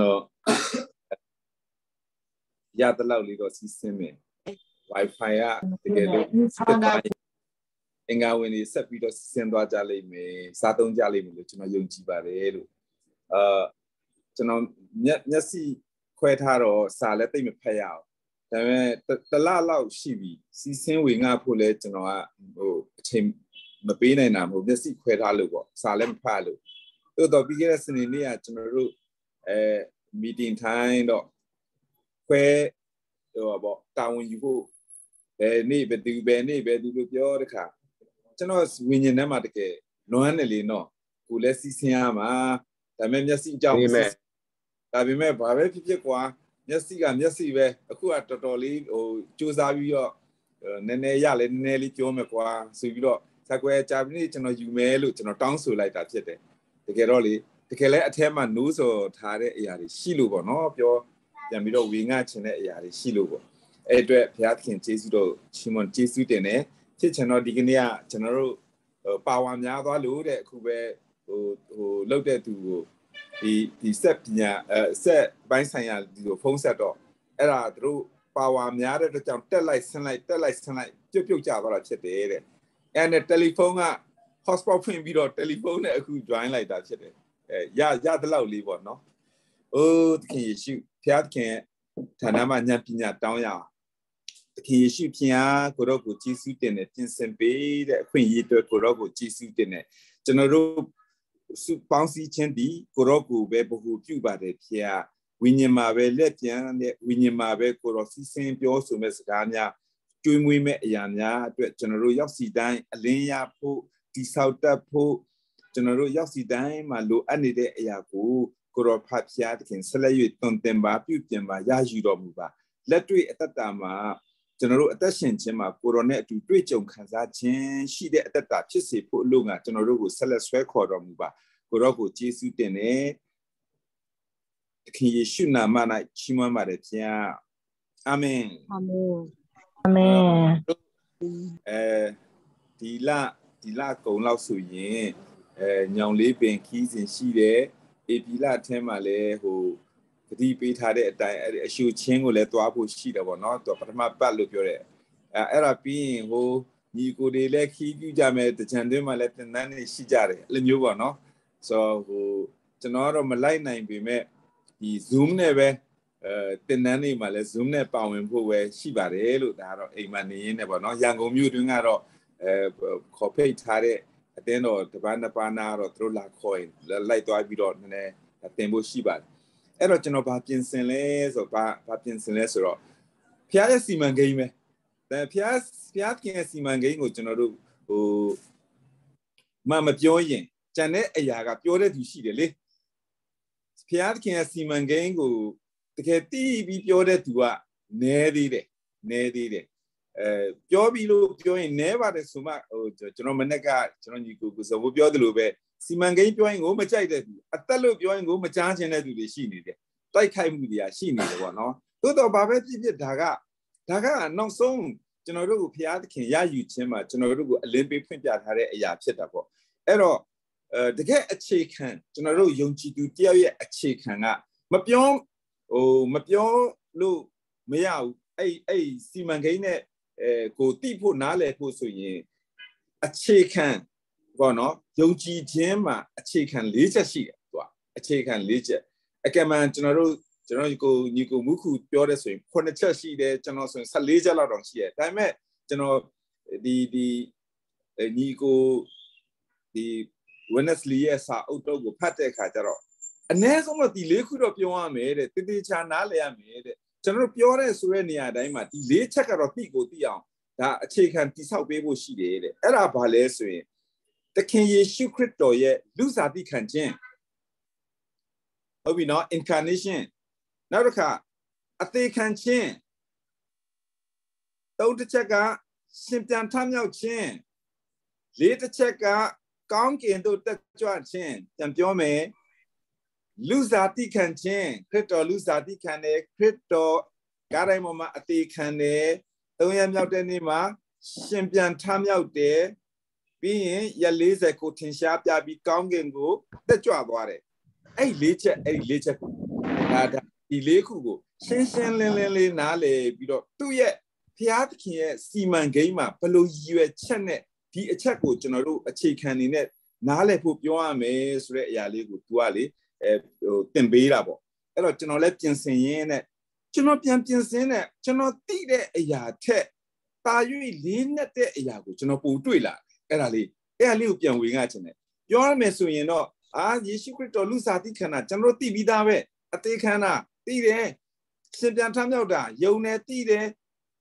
တော့ရတဲ့လောက်လေးတော့စီးစင်းမယ် Wi-Fi ကတကယ်လို့အင်္ဂါဝင်တွေဆက်ပြီးတော့စီးစင်းသွားကြလိမ့်မယ်စားသုံးကြလိမ့်မယ်လို့ကျွန်တော်ယုံကြည်ပါတယ်လို့အာကျွန်တော်မျက်မျက်စိခွဲထားတော့စာလည်းတိတ်မဖတ်ရအောင်ဒါပေမဲ့တလလောက်ရှိပြီစီးစင်းဝင်ငါဖို့လဲကျွန်တော်ကဟိုအချိန်မပေးနိုင်တာမဟုတ်မျက်စိခွဲထားလို့ပေါ့စာလည်းမဖတ်လို့တိုးတော့ပြီးခဲ့တဲ့စနေနေ့ကကျွန်တော်တို့ အဲ meeting time တော့ခွဲဟိုပေါ့တာဝန်ယူဖို့ဘယ်နေ့ပဲဒီဘယ်နေ့ပဲဒီလိုပြောတဲ့ခါကျွန်တော်ဝิญဉ်ထဲမှာတကယ်လွမ်းနေလေနော်ကိုလည်းစီးစင်းရမှာဒါပေမဲ့မျက်စိအကြောင်းဒါပေမဲ့ဘာပဲဖြစ်ဖြစ်ကွာမျက်စိကမျက်စိပဲအခုကတော်တော်လေးဟိုစူးစမ်းပြီးတော့နည်းနည်းရလဲနည်းနည်းလေးပြောမယ်ကွာဆိုပြီးတော့ဆက်ကွယ်ဂျာပနီကျွန်တော်ယူမယ်လို့ကျွန်တော်တောင်းဆိုလိုက်တာဖြစ်တယ်တကယ်တော့လေတ ကယ်လဲအထက်မှာနိုးစော်ထားတဲ့အရာတွေရှိလို့ပေါ့နော်ပြောပြန်ပြီးတော့ဝေငှချင်တဲ့အရာတွေရှိလို့ပေါ့အဲ့အတွက်ဘုရားသခင်ကျေးဇူးတော်ချီးမွမ်းကျေးဇူးတင်တယ်ဖြစ်ချင်တော့ဒီကနေ့ကကျွန်တော်တို့ပါဝါများသွားလို့တဲ့အခုပဲဟိုဟိုလောက်တဲ့သူကိုဒီဒီဆက်ပညာအဲဆက်ပိုင်းဆိုင်ရာဒီလိုဖုန်းဆက်တော့အဲ့ဒါတို့ပါဝါများတဲ့အတွက်ကြောင့်တက်လိုက်ဆင်းလိုက်တက်လိုက်ဆင်းလိုက်ပြုတ်ပြုတ်ကြသွားတာဖြစ်တယ်တဲ့အဲ့နဲ့တယ်လီဖုန်းက hotspot ဖွင့်ပြီးတော့တယ်လီဖုန်းနဲ့အခု join လိုက်တာဖြစ်တယ် အဲရရတဲ့လောက်လေးပေါ့နော်။အိုးသခင်ယေရှုဖျားသခင်ဌာနမှာဉာဏ်ပညာတောင်းရအောင်။သခင်ယေရှုဖျားကိုတော့ကိုကြည်စုတင်တဲ့ပြင်ဆင်ပေးတဲ့အခွင့်အရေးအတွက်ကိုတော့ကိုကြည်စုတင်တဲ့ကျွန်တော်တို့စုပေါင်းစည်းခြင်းဒီကိုတော့ကိုပဲဘ ഹു ပြုပါတယ်ဖျားဝိညာဉ်မှာပဲလက်ပြန်တဲ့ဝိညာဉ်မှာပဲကိုတော့စီစဉ်ပြောဆိုမဲ့စကားများကျွေးမွေးမဲ့အရာများအတွက်ကျွန်တော်တို့ရောက်စီတိုင်းအလင်းရဖို့တိဆောက်တတ်ဖို့ ကျွန်တော်တို့ရောက်စီတိုင်းမှာလိုအပ်နေတဲ့အရာကိုကိုရောဖတ်ဖျားတခင်ဆက်လက်၍တွင်တင်ပါပြုပြင်ပါရယူတော်မူပါလက်တွေ့အတ္တမှာကျွန်တော်တို့အသက်ရှင်ခြင်းမှာကိုရောနဲ့အတူတွေ့ကြုံခံစားခြင်းရှိတဲ့အတ္တဖြစ်စေဖို့အလို့ငါကျွန်တော်တို့ကိုဆက်လက်ဆွဲခေါ်တော်မူပါကိုရောကိုယေရှုတင်တယ်တခင်ယေရှုနာမ၌ချီးမွမ်းပါတယ်ဖျားအာမင်အာမင်အာမင်အဲဒီလဒီလကုံလောက်ဆိုရင် အဲညောင်လေးပင်ခီးစဉ်ရှိတယ်အေပီလာအထင်းမှာလည်းဟိုဂတိပေးထားတဲ့အတိုင်းအရှုချင်းကိုလည်းသွားဖို့ရှိတယ်ပေါ့နော်သူပထမပတ်လို့ပြောတယ်အဲအဲ့ဒါပြီးရင်ဟိုညီကိုတွေလည်းခီးပြကြမယ်တကြံတွင်းမှာလည်းတင်တန်းနေရှိကြတယ်အဲ့လိုမျိုးပေါ့နော်ဆိုဟိုကျွန်တော်တော့မလိုက်နိုင်ပေမဲ့ဒီ zoom နဲ့ပဲအဲတင်တန်းနေမှာလည်း zoom နဲ့ပါဝင်ဖို့ပဲရှိပါတယ်လို့ဒါကတော့အိမ်မှာနေရင်းနဲ့ပေါ့နော်ရန်ကုန်မြို့တွင်းကတော့အဲခေါ်ဖိတ်ထားတဲ့ အတင်းတော့တပန်းတပန်းနာတော့သူတို့လာခေါ်ရင်လိုက်သွားပြီးတော့နည်းနည်းတင်ဖို့ရှိပါတယ်အဲ့တော့ကျွန်တော်ဘာပြင်ဆင်လဲဆိုတော့ဘာဘာပြင်ဆင်လဲဆိုတော့ဖျားရဲ့စီမံကိန်းပဲဒါဖျားဖျားကင်စီမံကိန်းကိုကျွန်တော်တို့ဟိုမမပြောရင်ကျန်တဲ့အရာကပြောတဲ့သူရှိတယ်လေဖျားခင်ရဲ့စီမံကိန်းကိုတကယ်တီးပြီးပြောတဲ့သူကနည်းသေးတယ်နည်းသေးတယ် အဲပြောပြီးလို့ပြောရင်နဲပါတယ်ဆိုမှဟိုကျွန်တော်မနေ့ကကျွန်တော်ညီကိုကိုစောပြောသလိုပဲစီမံကိန်းပြောရင်ကိုမကြိုက်တဲ့သူအသက်လို့ပြောရင်ကိုမကြားချင်တဲ့သူတွေရှိနေတယ်တိုက်ခိုက်မှုတွေကရှိနေတယ်ပေါ့နော်သို့တော့ဘာပဲဖြစ်ဖြစ်ဒါကဒါကနောက်ဆုံးကျွန်တော်တို့ကိုဘုရားသခင်ရယူခြင်းမှာကျွန်တော်တို့ကိုအလင်းပေးဖွင့်ပြထားတဲ့အရာဖြစ်တာပေါ့အဲ့တော့အဲတကယ်အခြေခံကျွန်တော်တို့ယုံကြည်သူတယောက်ရဲ့အခြေခံကမပြောဟိုမပြောလို့မရဘူးအဲ့အဲ့စီမံကိန်းနဲ့ အဲကိုတိဖို့နားလည်ဖို့ဆိုရင်အခြေခံပေါ့နော်ယုံကြည်ခြင်းမှာအခြေခံ၄ချက်ရှိတယ်သူကအခြေခံ၄ချက်အကယ်မှကျွန်တော်တို့ကျွန်တော်ကိုညီကိုမုခုပြောတဲ့ဆိုရင်9ချက်ရှိတယ်ကျွန်တော်ဆိုရင်14ချက်လောက်တောင်ရှိတယ်ဒါပေမဲ့ကျွန်တော်ဒီဒီညီကိုဒီ Wednesday ရဲ့စာအုပ်တော့ကိုဖတ်တဲ့အခါကျတော့အ ਨੇ ဆုံးတော့ဒီ၄ခုတော့ပြောရမယ်တဲ့တည်တည်ချာနားလည်ရမယ်တဲ့ ကျွန်တော်ပြောတဲ့ဆိုတဲ့နေရာတိုင်းမှာဒီ၄ချက်ကတော့တိကိုတိအောင်ဒါအခြေခံတိဆောက်ပေးဖို့ရှိတယ်တဲ့အဲ့ဒါဘာလဲဆိုရင်သခင်ယေရှုခရစ်တော်ရဲ့လူစားတိခံခြင်းဟုတ်ပြီနော် incarnation နောက်တစ်ခါအသေးခံခြင်းသုံးတစ်ချက်ကရှင်ပြန်ထမြောက်ခြင်းလေးတစ်ချက်ကကောင်းကင်သို့တက်ကြွခြင်းပြန်ပြောမယ် လူစားတိခံခြင်းခရစ်တော်လူစားတိခံတယ်ခရစ်တော်ကားတိုင်းပေါ်မှာအသေးခံတယ်သုံးရမြောက်တဲ့နေ့မှာရှင်ပြန်ထမြောက်တယ်ပြီးရင်ရက်40ကိုထင်ရှားပြပြီးကောင်းကင်ကိုတက်ကြွသွားတယ်အဲ့လေးချက်အဲ့ဒီလေးချက်ကိုဒါဒါဒီလေးခုကိုရှင်းရှင်းလင်းလင်းလေးနားလည်ပြီးတော့သူ့ရဲ့ဖျားသခင်ရဲ့စီမံကိန်းမှာဘယ်လိုရည်ရွယ်ချက်နဲ့ဒီအချက်ကိုကျွန်တော်တို့အခြေခံနေနဲ့နားလည်ဖို့ပြောရမယ်ဆိုတဲ့အရာလေးကို तू ကလေ အဲဟိုတင်ပေးတာပေါ့အဲ့တော့ကျွန်တော်လည်းပြင်ဆင်ရင်းနဲ့ကျွန်တော်ပြန်ပြင်ဆင်တဲ့ကျွန်တော်သိတဲ့အရာထက်တာ၍လေးနဲ့တဲ့အရာကိုကျွန်တော်ပို့တွေ့လာအဲ့ဒါလေးအဲ့ဒါလေးကိုပြန်ဝင်ငါချင်တယ်ပြောရမယ်ဆိုရင်တော့အာယေရှုခရစ်တော်လူစားတိခန္ဓာကျွန်တော်သိပြီးသားပဲအသေးခန္ဓာသိတယ်ရှင်ပြန်ထမြောက်တာယုံနေသိတယ်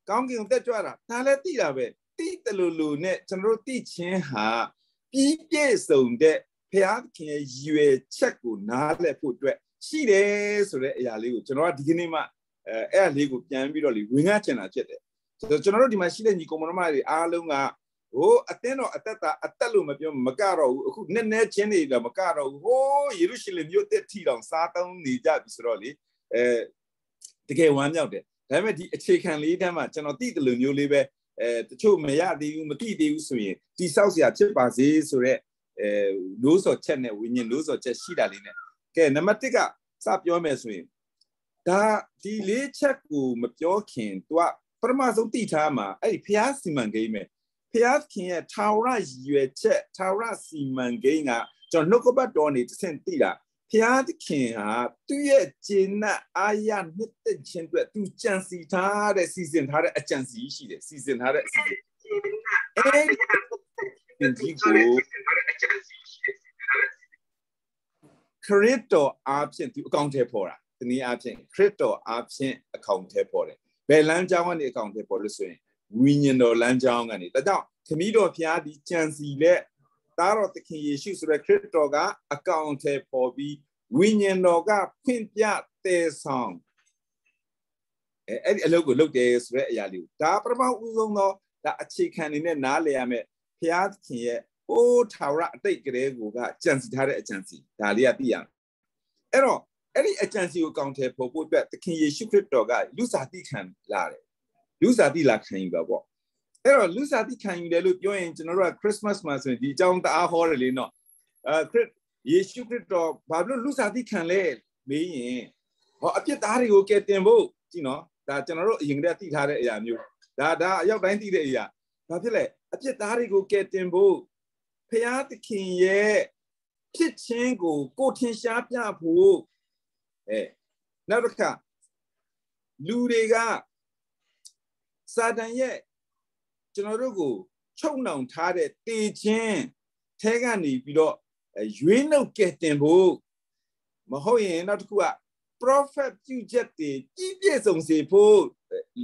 ကောင်းကင်ကိုတက်ကြွတာဒါလည်းသိတာပဲသိတယ်လို့လို့နဲ့ကျွန်တော်သိချင်းဟာပြီးပြည့်စုံတဲ့ ဘုရားခင်ရဲ့ရည်ရွယ်ချက်ကိုနားလည်ဖို့အတွက်ရှိတယ်ဆိုတဲ့အရာလေးကိုကျွန်တော်ကဒီကနေ့မှအဲအဲ့အလေးကိုပြန်ပြီးတော့လေဝင်ငှချင်တာဖြစ်တယ်ဆိုတော့ကျွန်တော်တို့ဒီမှာရှိတဲ့ညီကောင်မတော်မတွေအားလုံးကဟိုအတင်းတော့အသက်တာအသက်လို့မပြောမကတော့ဘူးအခုနည်းနည်းချင်းနေတော့မကတော့ဘူးဟိုးယေရုရှလင်မြို့တက်ထီတောင်စားတောင်းနေကြပြီဆိုတော့လေအဲတကယ်ဝမ်းမြောက်တယ်ဒါပေမဲ့ဒီအခြေခံလေးတန်းမှာကျွန်တော်သိတယ်လို့မျိုးလေးပဲအဲတချို့မရသေးဘူးမသိသေးဘူးဆိုရင်တိဆောက်စရာဖြစ်ပါစေဆိုတော့ အဲလို့စော်ချက်နဲ့ဝိညာဉ်လို့စော်ချက်ရှိတာလေးနဲ့ကဲနံပါတ်1ကစပြောမယ်ဆိုရင်ဒါဒီလေးချက်ကိုမပြောခင် तू ကပထမဆုံးသိထားမှာအဲ့ဒီဖျားစီမံကိန်းပဲဖျားခင်ရဲ့ထာဝရရည်ရွယ်ချက်ထာဝရစီမံကိန်းကကျွန်တော်နှုတ်ကပတ်တော်နေတစ်ဆင့်သိတာဖျားခင်ဟာသူ့ရဲ့ဂျင်းနဲ့အာရနှစ်သက်ခြင်းအတွက်သူကြံစီထားတဲ့စီစဉ်ထားတဲ့အကြံစီရှိတယ်စီစဉ်ထားတဲ့အစီအစဉ်အဲ ဒီကိုခရစ်တော်အားဖြင့်သူအကောင့်ထဲပေါ်တာဒီနည်းအားဖြင့်ခရစ်တော်အားဖြင့်အကောင့်ထဲပေါ်တယ်ဘယ်လမ်းကြောင်းကနေအကောင့်ထဲပေါ်လို့ဆိုရင်ဝိညာဉ်တော်လမ်းကြောင်းကနေဒါကြောင့်ခမည်းတော်ဖျားဒီကြံစီလက်သားတော်သခင်ယေရှုဆိုတဲ့ခရစ်တော်ကအကောင့်ထဲပေါ်ပြီးဝိညာဉ်တော်ကဖွင့်ပြတည်ဆောင်အဲအဲ့ဒီအလုပ်ကိုလုပ်တယ်ဆိုတဲ့အရာလေးကိုဒါပထမဦးဆုံးသောဒါအခြေခံနေနဲ့နားလည်ရမယ် ဖျားသခင်ရဲ့ဟိုးထာဝရအတိတ်ကလေးကိုကကြံစီထားတဲ့အကြံစီဒါလေးကသိရမယ်အဲ့တော့အဲ့ဒီအကြံစီကိုကောင်းတယ်ဖို့ဖို့အတွက်သခင်ယေရှုခရစ်တော်ကလူစားတိခံလာတယ်လူစားတိလာခံယူပါပေါ့အဲ့တော့လူစားတိခံယူတယ်လို့ပြောရင်ကျွန်တော်တို့က Christmas မှာဆိုရင်ဒီအကြောင်းတအားဟောတယ်လေနော်အဲခရစ်ယေရှုခရစ်တော်ဘာလို့လူစားတိခံလဲမေးရင်ဟောအပြစ်သားတွေကိုကယ်တင်ဖို့ကြည့်နော်ဒါကျွန်တော်တို့အရင်ကတည်းကသိထားတဲ့အရာမျိုးဒါဒါအရောက်တိုင်းသိတဲ့အရာ ဘာဖြစ်လဲအပြစ်သားတွေကိုကယ်တင်ဖို့ဖရာသခင်ရဲ့ဖြစ်ခြင်းကိုကိုထင်ရှားပြဖို့အဲနောက်တစ်ခါလူတွေကစာတန်ရဲ့ကျွန်တော်တို့ကိုချုပ်နှောင်ထားတဲ့တေခြင်းထဲကနေပြီးတော့ရွေးနှုတ်ကဲတင်ဖို့မဟုတ်ရင်နောက်တစ်ခုက prophet ပြုချက်တွေကြီးပြည့်စုံစေဖို့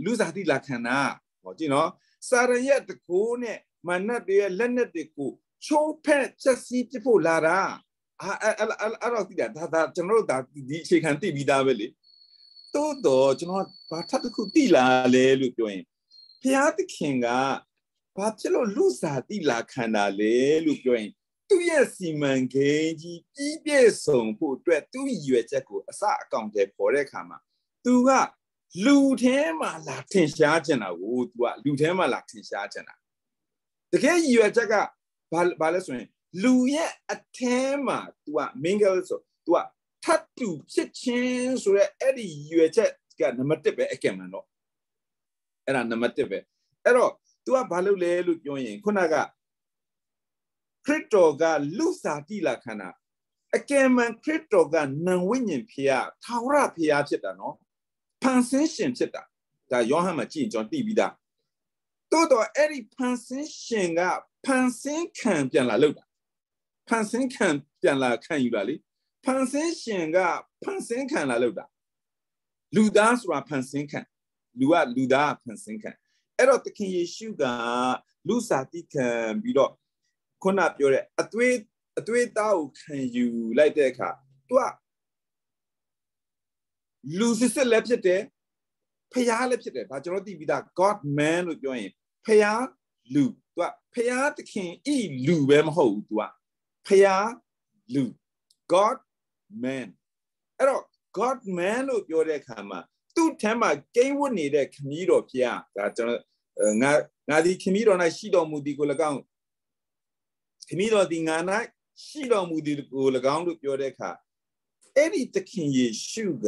လူစားတိလာခန္ဓာဟောကြည့်နော် စာရရဲ့တကိုးနဲ့မနတ်တွေရဲ့လက်နက်တွေကိုချိုးဖက်ချက်စီးပြဖို့လာတာအာအဲ့အဲ့တော့ဒီဒါဒါကျွန်တော်တို့ဒါဒီအခြေခံသိပြီးသားပဲလေတိုးတော့ကျွန်တော်ဘာထပ်တစ်ခုသိလာလဲလို့ပြောရင်ဘုရားသခင်ကဘာဖြစ်လို့လူစားတိလာခန္ဓာလဲလို့ပြောရင်သူ့ရဲ့စီမံကိန်းကြီးပြီးပြည့်စုံဖို့အတွက်သူ့ရည်ရွယ်ချက်ကိုအစအကောင်တည်းပေါ်တဲ့အခါမှာသူက လူထဲမှာလာထင်ရှားကျင်တာကို तू ကလူထဲမှာလာထင်ရှားကျင်တာတကယ်ရည်ရွယ်ချက်ကဘာဘာလဲဆိုရင်လူရဲ့အထဲမှာ तू က mingle ဆို तू ကထပ်တူဖြစ်ချင်းဆိုရဲအဲ့ဒီရွယ်ချက်ကနံပါတ်1ပဲအကင်မှန်တော့အဲ့ဒါနံပါတ်1ပဲအဲ့တော့ तू ကဘာလုပ်လဲလို့ပြောရင်ခုနကခရစ်တော်ကလူစားတိလာခန္ဓာအကယ်မှန်ခရစ်တော်ကနံဝိညာဉ်ဖျားထာဝရဖျားဖြစ်တာနော် ဖန်ဆင်းရှင်ဖြစ်တာဒါယောဟန်မှာကြည့်ရင်ကျွန်တော်သိပြီးသားတိုးတော့အဲ့ဒီဖန်ဆင်းရှင်ကဖန်ဆင်းခံပြန်လာလောက်တာဖန်ဆင်းခံပြန်လာခံယူလာလေဖန်ဆင်းရှင်ကဖန်ဆင်းခံလာလောက်တာလူသားဆိုတာဖန်ဆင်းခံလူကလူသားဖန်ဆင်းခံအဲ့တော့သခင်ယေရှုကလူစားတိခံပြီးတော့ခုနပြောတဲ့အသွေးအသွေးသားကိုခံယူလိုက်တဲ့အခါသူက လူစစ်စစ်လည်းဖြစ်တယ်ဖျားလည်းဖြစ်တယ်ဒါကျွန်တော်သိပြီးသား God man လို့ပြောရင်ဖျားလူသူကဖျားသခင်ဤလူပဲမဟုတ်ဘူးသူကဖျားလူ God man အဲ့တော့ God man လို့ပြောတဲ့အခါမှာသူ့ထမ်းမှာကိန်းဝတ်နေတဲ့ခမည်းတော်ဖျားဒါကျွန်တော်ငါငါဒီခမည်းတော်၌ရှိတော်မူသည်ကို၎င်းခမည်းတော်ဒီငါ၌ရှိတော်မူသည်ကို၎င်းလို့ပြောတဲ့အခါ အဲ့ဒီသခင်ယေရှုက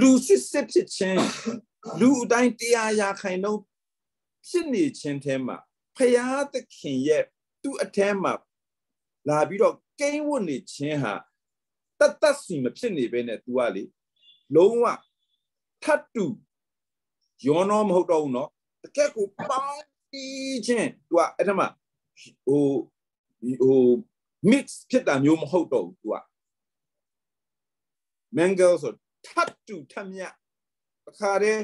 လူစစ်စစ်ဖြစ်ခြင်းလူအတိုင်းတရားရာခိုင်နှုန်းဖြစ်နေခြင်းထဲမှာဖရာသခင်ရဲ့သူ့အထဲမှာလာပြီးတော့ကိန်းဝတ်နေခြင်းဟာတတ်တတ်စီမဖြစ်နေပဲနဲ့ तू ကလေလုံးဝထတ်တူယောနောမဟုတ်တော့ဘူးเนาะတကက်ကိုပေါင်းပြီးခြင်း तू ကအဲ့ဒါမှဟိုဟို mix ဖြစ်တာမျိုးမဟုတ်တော့ဘူး तू က mangle ဆိုထတ်တူထမြအခါတည်း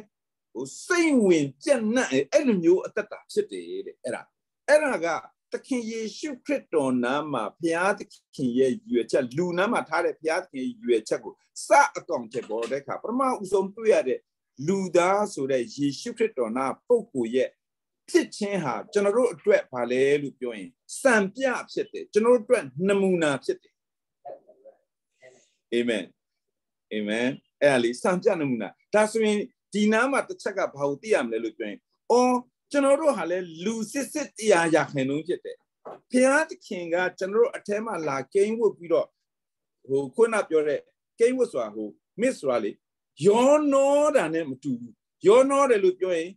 ဟိုစိတ်ဝင်ကြက်နက်အဲ့လိုမျိုးအသက်တာဖြစ်တယ်တဲ့အဲ့ဒါအဲ့ဒါကသခင်ယေရှုခရစ်တော်နာမှာဘုရားသခင်ရဲ့ရွယ်ချက်လူနာမှာထားတဲ့ဘုရားသခင်ရဲ့ရွယ်ချက်ကိုစအကောင်ချက်ပေါ်တဲ့အခါပထမဦးဆုံးတွေ့ရတဲ့လူသားဆိုတဲ့ယေရှုခရစ်တော်နာပုဂ္ဂိုလ်ရဲ့ဖြစ်ခြင်းဟာကျွန်တော်တို့အတွက်ဗာလဲလို့ပြောရင်စံပြဖြစ်တယ်ကျွန်တော်တို့အတွက်နမူနာဖြစ်တယ်အာမင် အာမင်အဲ့ဒါလေးစံပြနမူနာဒါဆိုရင်ဒီနားမှာတစ်ချက်ကဘာကိုသိရမလဲလို့ပြောရင်အော်ကျွန်တော်တို့ဟာလဲလူစစ်စစ်တရားရခိုင်နှုန်းဖြစ်တယ်ဖျားသခင်ကကျွန်တော်တို့အထဲမှာလာကိန်းဝတ်ပြီးတော့ဟိုခုနပြောတဲ့ကိန်းဝတ်ဆိုတာဟို miss ဆိုတာလေယောနောတာနဲ့မတူဘူးယောနောတယ်လို့ပြောရင်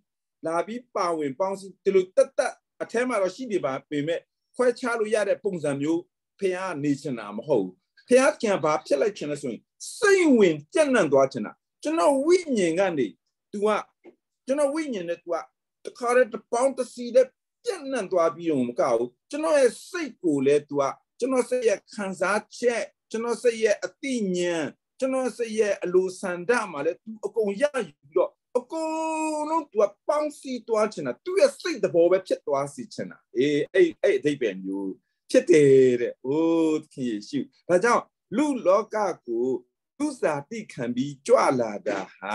လာပြီးပါဝင်ပေါင်းစီဒီလိုတက်တက်အထဲမှာတော့ရှိနေပါပေမဲ့ခွဲခြားလို့ရတဲ့ပုံစံမျိုးဖျားနေချင်တာမဟုတ်ဘူး ဖျားကံဘာဖြစ်လိုက်ချင်လဲဆိုရင်စိတ်ဝင်ကြက်နံသွားချင်တာကျွန်တော်ဝိညာဉ်ကနေ तू ကကျွန်တော်ဝိညာဉ်နဲ့ तू ကတခါတည်းတပေါင်းတစီတဲ့ပြန့်နှံ့သွားပြီးတော့မကဘူးကျွန်တော်ရဲ့စိတ်ကိုလည်း तू ကကျွန်တော်စိတ်ရဲ့ခံစားချက်ကျွန်တော်စိတ်ရဲ့အသိဉာဏ်ကျွန်တော်စိတ်ရဲ့အလိုဆန္ဒမှာလည်း तू အကုန်ရယူပြီးတော့အကုန်လုံး तू ပေါင်းစီသွားချင်တာ तू ရဲ့စိတ်သဘောပဲဖြစ်သွားစီချင်တာအေးအဲ့အဲ့အဓိပ္ပာယ်မျိုး ဖြစ်တယ်တဲ့။အိုးခင်ယေရှု။ဒါကြောင့်လူလောကကိုလူစားတိခံပြီးကြွလာတာဟာ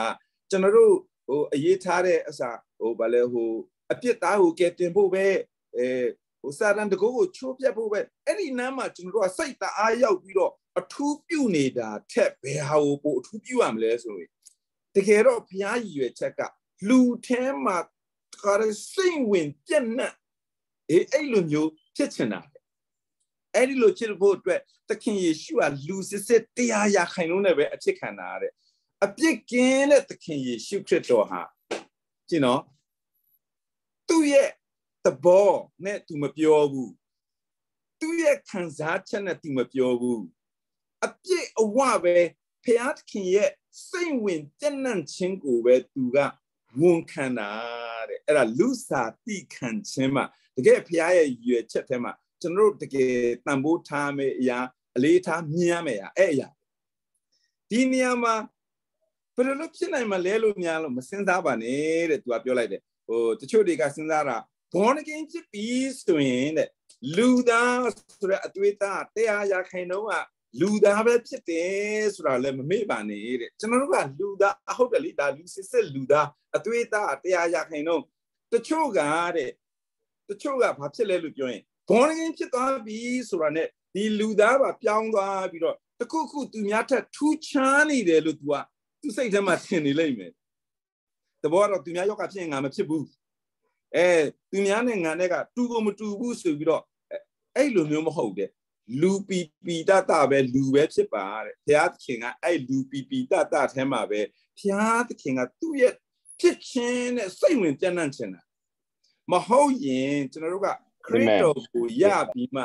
ကျွန်တော်တို့ဟိုအရေးထားတဲ့အစာဟိုဘာလဲဟိုအပြစ်သားကိုကယ်တင်ဖို့ပဲအဲဟိုစာရန်တကိုးကိုချိုးပြတ်ဖို့ပဲအဲ့ဒီနားမှာကျွန်တော်တို့ကစိတ်တအားရောက်ပြီးတော့အထူးပြုနေတာထက်ဘယ်ဟာကိုပိုအထူးပြုရမလဲဆိုရင်တကယ်တော့ဘုရားရည်ရွယ်ချက်ကလူထဲမှာခါရစိတ်ဝင်ပြက်နှက်အေးအဲ့လိုမျိုးဖြစ်ချင်တာ အဲ့ဒီလိုချစ်ဖို့အတွက်သခင်ယေရှုကလူစစ်စစ်တရားရခိုင်လုံးနဲ့ပဲအဖြစ်ခံတာတဲ့အပြစ်ကင်းတဲ့သခင်ယေရှုခရစ်တော်ဟာကြည့်နော်သူ့ရဲ့သဘောနဲ့သူမပြောဘူးသူ့ရဲ့ခံစားချက်နဲ့သူမပြောဘူးအပြစ်အဝပဲဖျားသခင်ရဲ့စိတ်ဝင်ကြက်နန့်ခြင်းကိုပဲသူကဝန်ခံတာတဲ့အဲ့ဒါလူစာတိခံခြင်းမှာတကယ်ဖျားရဲ့ရွယ်ချက်ထဲမှာ ကျွန်တော်တို့တကယ်တန်ဖိုးထားမယ့်အရာအလေးထားမြင်ရမယ့်အရာအဲ့အရာဒီနေရာမှာဘယ်လိုဖြစ်နိုင်မလဲလို့များလို့မစင်စားပါနဲ့တဲ့သူကပြောလိုက်တယ်ဟိုတချို့တွေကစဉ်းစားတာဘောနကင်းဖြစ်ပြီးဆိုရင်တဲ့လူသားဆိုတဲ့အတွေ့အတာတရားရခိုင်တော့ကလူသားပဲဖြစ်တယ်ဆိုတာလည်းမမေ့ပါနဲ့တဲ့ကျွန်တော်တို့ကလူသားအဟုတ်တယ်လေဒါလူစစ်စစ်လူသားအတွေ့အတာတရားရခိုင်တော့တချို့ကတဲ့တချို့ကဘာဖြစ်လဲလို့ပြောရင် ဘောနကင်းဖြစ်သွားပြီဆိုတာနဲ့ဒီလူသားပါပြောင်းသွားပြီးတော့တခုခုသူများထက်ထူးခြားနေတယ်လို့ तू ကသူစိတ်ထဲမှာထင်နေလိမ့်မယ်တဘောတော့သူများယောဂဖြစ်ရင်ငါမဖြစ်ဘူးအဲသူများနဲ့ငါနဲ့ကတူကိုမတူဘူးဆိုပြီးတော့အဲ့လိုမျိုးမဟုတ်တဲ့လူပီပီတတပဲလူပဲဖြစ်ပါတဲ့ဘုရားသခင်ကအဲ့လူပီပီတတထဲမှာပဲဘုရားသခင်ကသူ့ရဲ့ဖြစ်ခြင်းနဲ့စိတ်ဝင်ပြန့်နှံ့ခြင်းတာမဟုတ်ရင်ကျွန်တော်တို့က ခရစ်တော်ကိုရပြီးမှ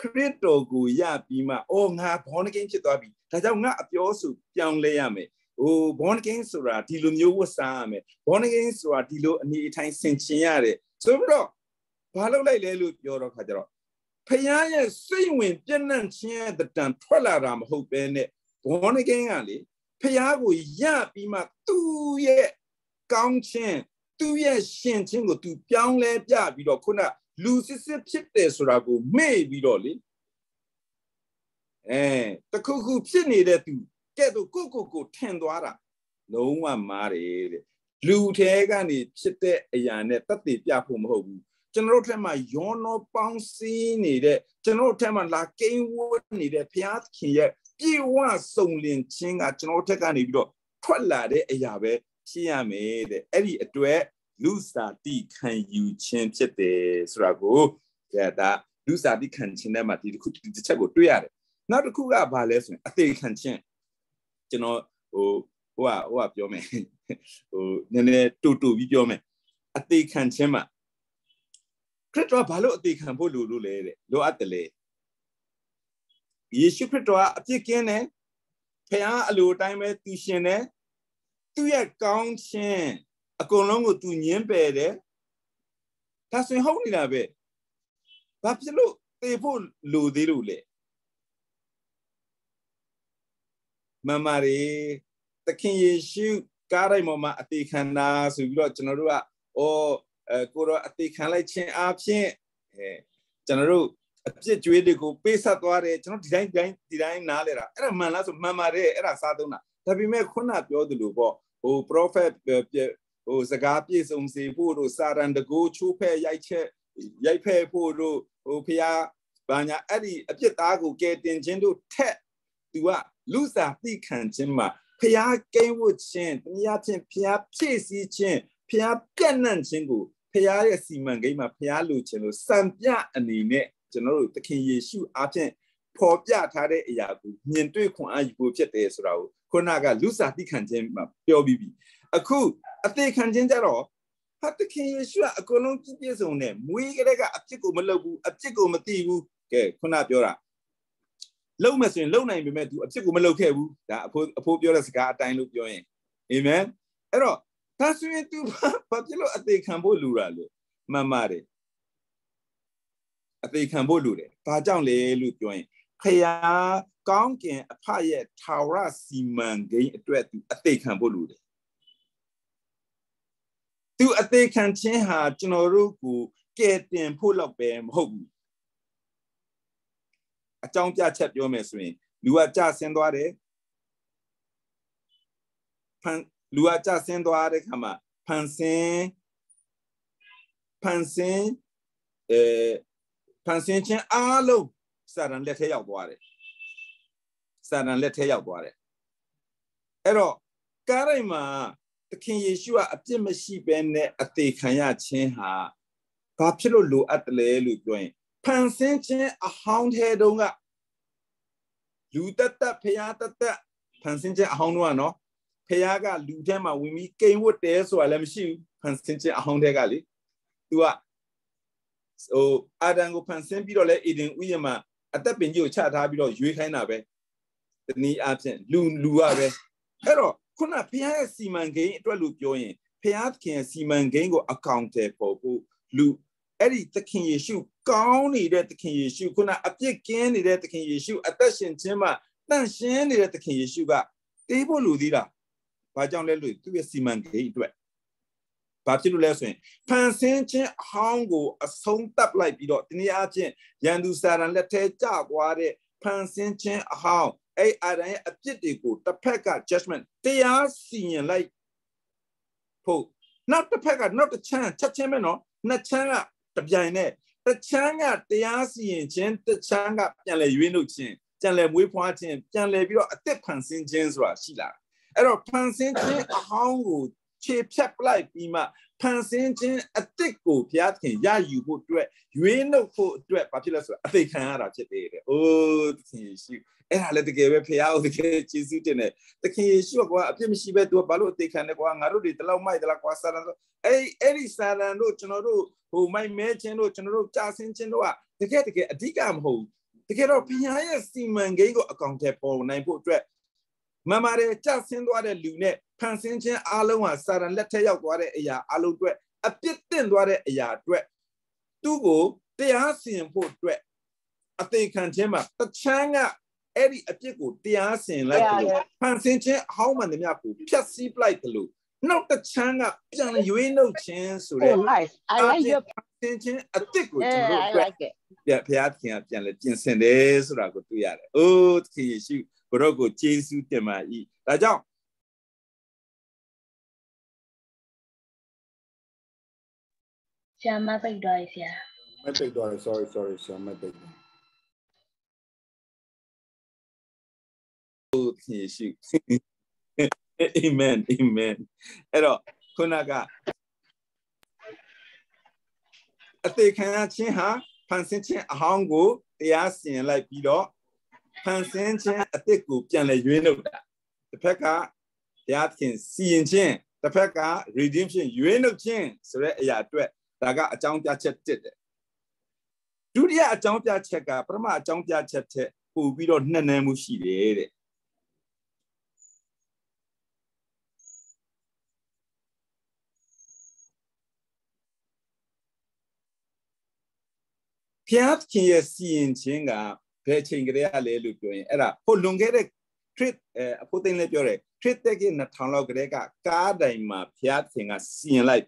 ခရစ်တော်ကိုရပြီးမှအော်ငါဘောနကင်းဖြစ်သွားပြီဒါကြောင့်ငါအပြောစုပြောင်းလဲရမယ်ဟို born again ဆိုတာဒီလိုမျိုးဝတ်စားရမယ် born again ဆိုတာဒီလိုအနေအထိုင်ဆင်ခြင်ရတယ်ဆိုပြီးတော့ဘာလုပ်လိုက်လဲလို့ပြောတော့ခါကြတော့ဖခင်ရဲ့စိတ်ဝင်ပြည့်နှံ့ခြင်းရဲ့တန်ထွက်လာတာမဟုတ်ပဲနဲ့ born again ကလေဖခင်ကိုရပြီးမှသူ့ရဲ့ကောင်းခြင်းသူ့ရဲ့ရှင်ခြင်းကိုသူပြောင်းလဲပြပြီးတော့ခုန လူစစ်စစ်ဖြစ်တယ်ဆိုတာကိုမေ့ပြီးတော့လေအဲတခုခုဖြစ်နေတဲ့သူကဲ့သို့ကိုကိုကိုထင်သွားတာလုံးဝမားတယ်တဲ့လူထဲကနေဖြစ်တဲ့အရာနဲ့တတ်သိပြဖို့မဟုတ်ဘူးကျွန်တော်တို့ထက်မှာယောနောပေါင်းစည်းနေတဲ့ကျွန်တော်တို့ထက်မှာလာကိန်းဝတ်နေတဲ့ဘုရားခင်ရဲ့ပြေဝစုံလင်ခြင်းကကျွန်တော်တို့ထက်ကနေပြီးတော့ထွက်လာတဲ့အရာပဲဖြစ်ရမယ်တဲ့အဲ့ဒီအတွက် လူစာတိခံယူခြင်းဖြစ်တယ်ဆိုတာကိုဒါလူစာတိခံခြင်းထဲမှာဒီတစ်ခုတစ်ချက်ကိုတွေ့ရတယ်နောက်တစ်ခုကဘာလဲဆိုရင်အသေးခံခြင်းကျွန်တော်ဟိုဟိုကဟိုကပြောမယ်ဟိုနည်းနည်းတူတူပြီးပြောမယ်အသေးခံခြင်းမှာခရစ်တော်ဘာလို့အသေးခံဖို့လိုလို့လဲတဲ့လိုအပ်တယ်လေယေရှုခရစ်တော်ကအပြစ်ကင်းတယ်ဖခင်အလိုအတိုင်းပဲသူရှင်တယ်သူ့ရဲ့ကောင်းခြင်း အကုန်လုံးကိုသူညင်းပယ်တယ်ဒါဆိုရင်ဟုတ်နေတာပဲဘာဖြစ်လို့သေဖို့လိုသေးလို့လဲမမရီသခင်ယေရှုကားတိုင်းပေါ်မှာအသေးခံတာဆိုပြီးတော့ကျွန်တော်တို့ကအော်အဲကိုတော့အသေးခံလိုက်ခြင်းအပြင်အဲကျွန်တော်တို့အပြစ်ကြွေးတွေကိုပေးဆက်သွားတယ်ကျွန်တော်ဒီတိုင်းဒီတိုင်းဒီတိုင်းနားလဲတာအဲ့ဒါမှန်လားဆိုမှန်ပါတယ်အဲ့ဒါစားသုံးတာဒါပေမဲ့ခုနပြောသလိုပေါ့ဟို prophet ဟိုစကားပြည့်စုံစေဖို့တို့စာရန်တကိုချိုးဖဲ့ရိုက်ချက်ရိုက်ဖဲ့ဖို့တို့ဟိုဖျားဘာညာအဲ့ဒီအပြစ်သားကိုကဲတင်ခြင်းတို့ထက်သူကလူစားသိခံခြင်းမှာဖျားကိန်းဝတ်ခြင်းတနည်းအားဖြင့်ဖျားဖြည့်ဆည်းခြင်းဖျားပြန့်နှံ့ခြင်းကိုဖျားရဲ့စီမံကိန်းမှာဖျားလိုခြင်းလို့စံပြအနေနဲ့ကျွန်တော်တို့သခင်ယေရှုအားဖြင့်ဖော်ပြထားတဲ့အရာကိုမြင်တွေ့ခွန်အားယူဖို့ဖြစ်တယ်ဆိုတာကိုခုနကလူစားသိခံခြင်းမှာပြောပြီးပြီ အခုအသေးခံခြင်းကြတော့ဟာသခင်ယေရှုကအကုန်လုံးပြည့်ပြည့်စုံတဲ့မွေးကလေးကအပြစ်ကိုမလုပ်ဘူးအပြစ်ကိုမသိဘူးကဲခုနပြောတာလုံမယ်ဆိုရင်လုံနိုင်ပေမဲ့ तू အပြစ်ကိုမလုပ်ခဲ့ဘူးဒါအဖိုးအဖိုးပြောတဲ့စကားအတိုင်းလို့ပြောရင်အာမင်အဲ့တော့ဒါဆိုရင် तू ဘာဖြစ်လို့အသေးခံဖို့လူတာလို့မှန်ပါတယ်အသေးခံဖို့လူတယ်ဘာကြောင့်လဲလို့ပြောရင်ခရာကောင်းကင်အဖရဲ့ထာဝရစီမံကိန်းအတွက် तू အသေးခံဖို့လူတယ် သူအသေးခံခြင်းဟာကျွန်တော်တို့ကိုကဲတင်ဖို့လောက်ပဲမဟုတ်ဘူးအကြောင်းပြချက်ပြောမယ်ဆိုရင်လူကကြဆင်းသွားတယ်ဖန်လူကကြဆင်းသွားတဲ့ခါမှာဖန်ဆင်းဖန်ဆင်းအဲဖန်ဆင်းခြင်းအားလုံးစာရန်လက်ထဲရောက်သွားတယ်စာရန်လက်ထဲရောက်သွားတယ်အဲ့တော့ကားရိုက်မှာသ ခင်ယေရှုကအပြစ်မရှိဘဲနဲ့အသေးခံရခြင်းဟာဘာဖြစ်လို့လိုအပ်တယ်လဲလို့ပြောရင်ဖန်ဆင်းခြင်းအဟောင်းထဲတုန်းကလူတသက်ဖရာတသက်ဖန်ဆင်းခြင်းအဟောင်းတုန်းကနော်ဖရာကလူထဲမှာဝင်ပြီးကိန်ဝတ်တယ်ဆိုတာလည်းမရှိဘူးဖန်ဆင်းခြင်းအဟောင်းထဲကလေ तू ကဟိုအာဒံကိုဖန်ဆင်းပြီးတော့လဲအေဒင်ဥယျာဉ်မှာအသက်ပင်ကြီးကိုချထားပြီးတော့ရွေးခိုင်းတာပဲတနည်းအားဖြင့်လူလူကပဲအဲ့တော့ ခုနဘုရားရဲ့စီမံကိန်းအတွက်လို့ပြောရင်ဘုရားသခင်စီမံကိန်းကိုအကောင့်ထဲပေါ်ဖို့လူအဲ့ဒီသခင်ယေရှုကောင်းနေတဲ့သခင်ယေရှုခုနအပြစ်ကင်းနေတဲ့သခင်ယေရှုအသက်ရှင်ခြင်းမှာတန့်ရှင်းနေတဲ့သခင်ယေရှုကတေးဖို့လူသေးလားဘာကြောင့်လဲလို့သူ့ရဲ့စီမံကိန်းအတွက်ဘာဖြစ်လို့လဲဆိုရင်ဖန်ဆင်းခြင်းအဟောင်းကိုအဆုံးသတ်လိုက်ပြီးတော့ဒီနေ့အချင်းရန်သူစာရန်လက်ထဲကျသွားတဲ့ဖန်ဆင်းခြင်းအဟောင်း အဲ့အာရန်ရဲ့အပြစ်တွေကိုတစ်ဖက်က judgment တရားစီရင်လိုက်ဖို့နောက်တစ်ဖက်ကနောက်တစ်ချမ်းချက်ချင်းပဲနော်နှစ်ချမ်းကတပြိုင်နဲ့တစ်ချမ်းကတရားစီရင်ခြင်းတစ်ချမ်းကပြန်လဲရွေးနှုတ်ခြင်းပြန်လဲမွေးဖွားခြင်းပြန်လဲပြီးတော့အသက်ဖန်ဆင်းခြင်းဆိုတာရှိလာအဲ့တော့ဖန်ဆင်းခြင်းအဟောင်းကိုခြေဖြတ်ပလိုက်ပြီးမှ ဖန်ဆင်းခြင်းအစ်စ်ကိုဘုရားသခင်ရယူဖို့အတွက်ရွေးနှုတ်ဖို့အတွက်ဘာဖြစ်လဲဆိုတော့အသိခံရတာဖြစ်တယ်တဲ့။အိုးသခင်ယေရှုအဲ့ဒါလည်းတကယ်ပဲဖခင်ကိုတကယ်ကျေးဇူးတင်တယ်သခင်ယေရှုကွာအပြစ်မရှိပဲသူကဘာလို့အသေးခံလဲကွာငါတို့တွေတလောက်မိုက်တလားကွာဆာရန်တို့အဲ့အဲ့ဒီဆာရန်တို့ကျွန်တော်တို့ဟိုမိုက်မဲခြင်းတို့ကျွန်တော်တို့ကြာဆင်းခြင်းတို့ကတကယ်တကယ်အဓိကမဟုတ်ဘူးတကယ်တော့ဘုရားရဲ့စီမံကိန်းကိုအကောင့်ထဲပေါ်နိုင်ဖို့အတွက်မမရဲကြာဆင်းသွားတဲ့လူနဲ့ ဖန်ဆင်းခြင်းအလုံးဟာစာရန်လက်ထက်ရောက်သွားတဲ့အရာအလုံးအတွက်အပြစ်တင်သွားတဲ့အရာအတွက်သူ့ကိုတရားစီရင်ဖို့အတွက်အသေးခံခြင်းမှာတချမ်းကအဲ့ဒီအပြစ်ကိုတရားစင်လိုက်တယ်လို့ဖန်ဆင်းခြင်းအဟောင်းမှန်သမျှကိုဖြတ်စည်းပလိုက်တယ်လို့နောက်တစ်ချမ်းကပြန်ရွေးနှုတ်ခြင်းဆိုတဲ့ Oh, nice. I like your ဖန်ဆင်းခြင်းအသစ်ကိုကျွန် yeah, တော် I တို့ like it. ပြန်ဘုရားသခင်ကပြန်လဲပြင်ဆင်တယ်ဆိုတာကိုတွေ့ရတယ်။အိုးသခင်ယေရှုဘုရောကိုကျေးဇူးတင်ပါ၏။ဒါကြောင့် ဆရာမပိတ်တော့ရဆရာမပိတ်တော့ sorry sorry ဆရာမပိတ်တော့သခင်ယေရှု Amen Amen အဲ့တော့ခုနကအသေးခံရခြင်းဟာဖန်ဆင်းခြင်းအဟောင်းကိုတရားစီရင်လိုက်ပြီးတော့ဖန်ဆင်းခြင်းအစ်စ်ကိုပြန်လဲရွေးနှုတ်တာတစ်ဖက်ကဘုရားသခင်စီရင်ခြင်းတစ်ဖက်က redemption ရွေးနှုတ်ခြင်းဆိုတဲ့အရာအတွက် ဒါကအကြောင်းပြချက်တစ်တယ်ဒုတိယအကြောင်းပြချက်ကပထမအကြောင်းပြချက်ထက်ပို့ပြီးတော့နှက်နှဲမှုရှိတယ်တဲ့ဖျားခင်ရဲ့စီရင်ခြင်းကဘယ်ချိန်ကလေးရလဲလို့ပြောရင်အဲ့ဒါဟိုလွန်ခဲ့တဲ့ trip အဖို့သိန်းလေးပြောတယ် trip တက်က2000လောက်ကလေးကကားတိုင်မှာဖျားခင်ကစီရင်လိုက်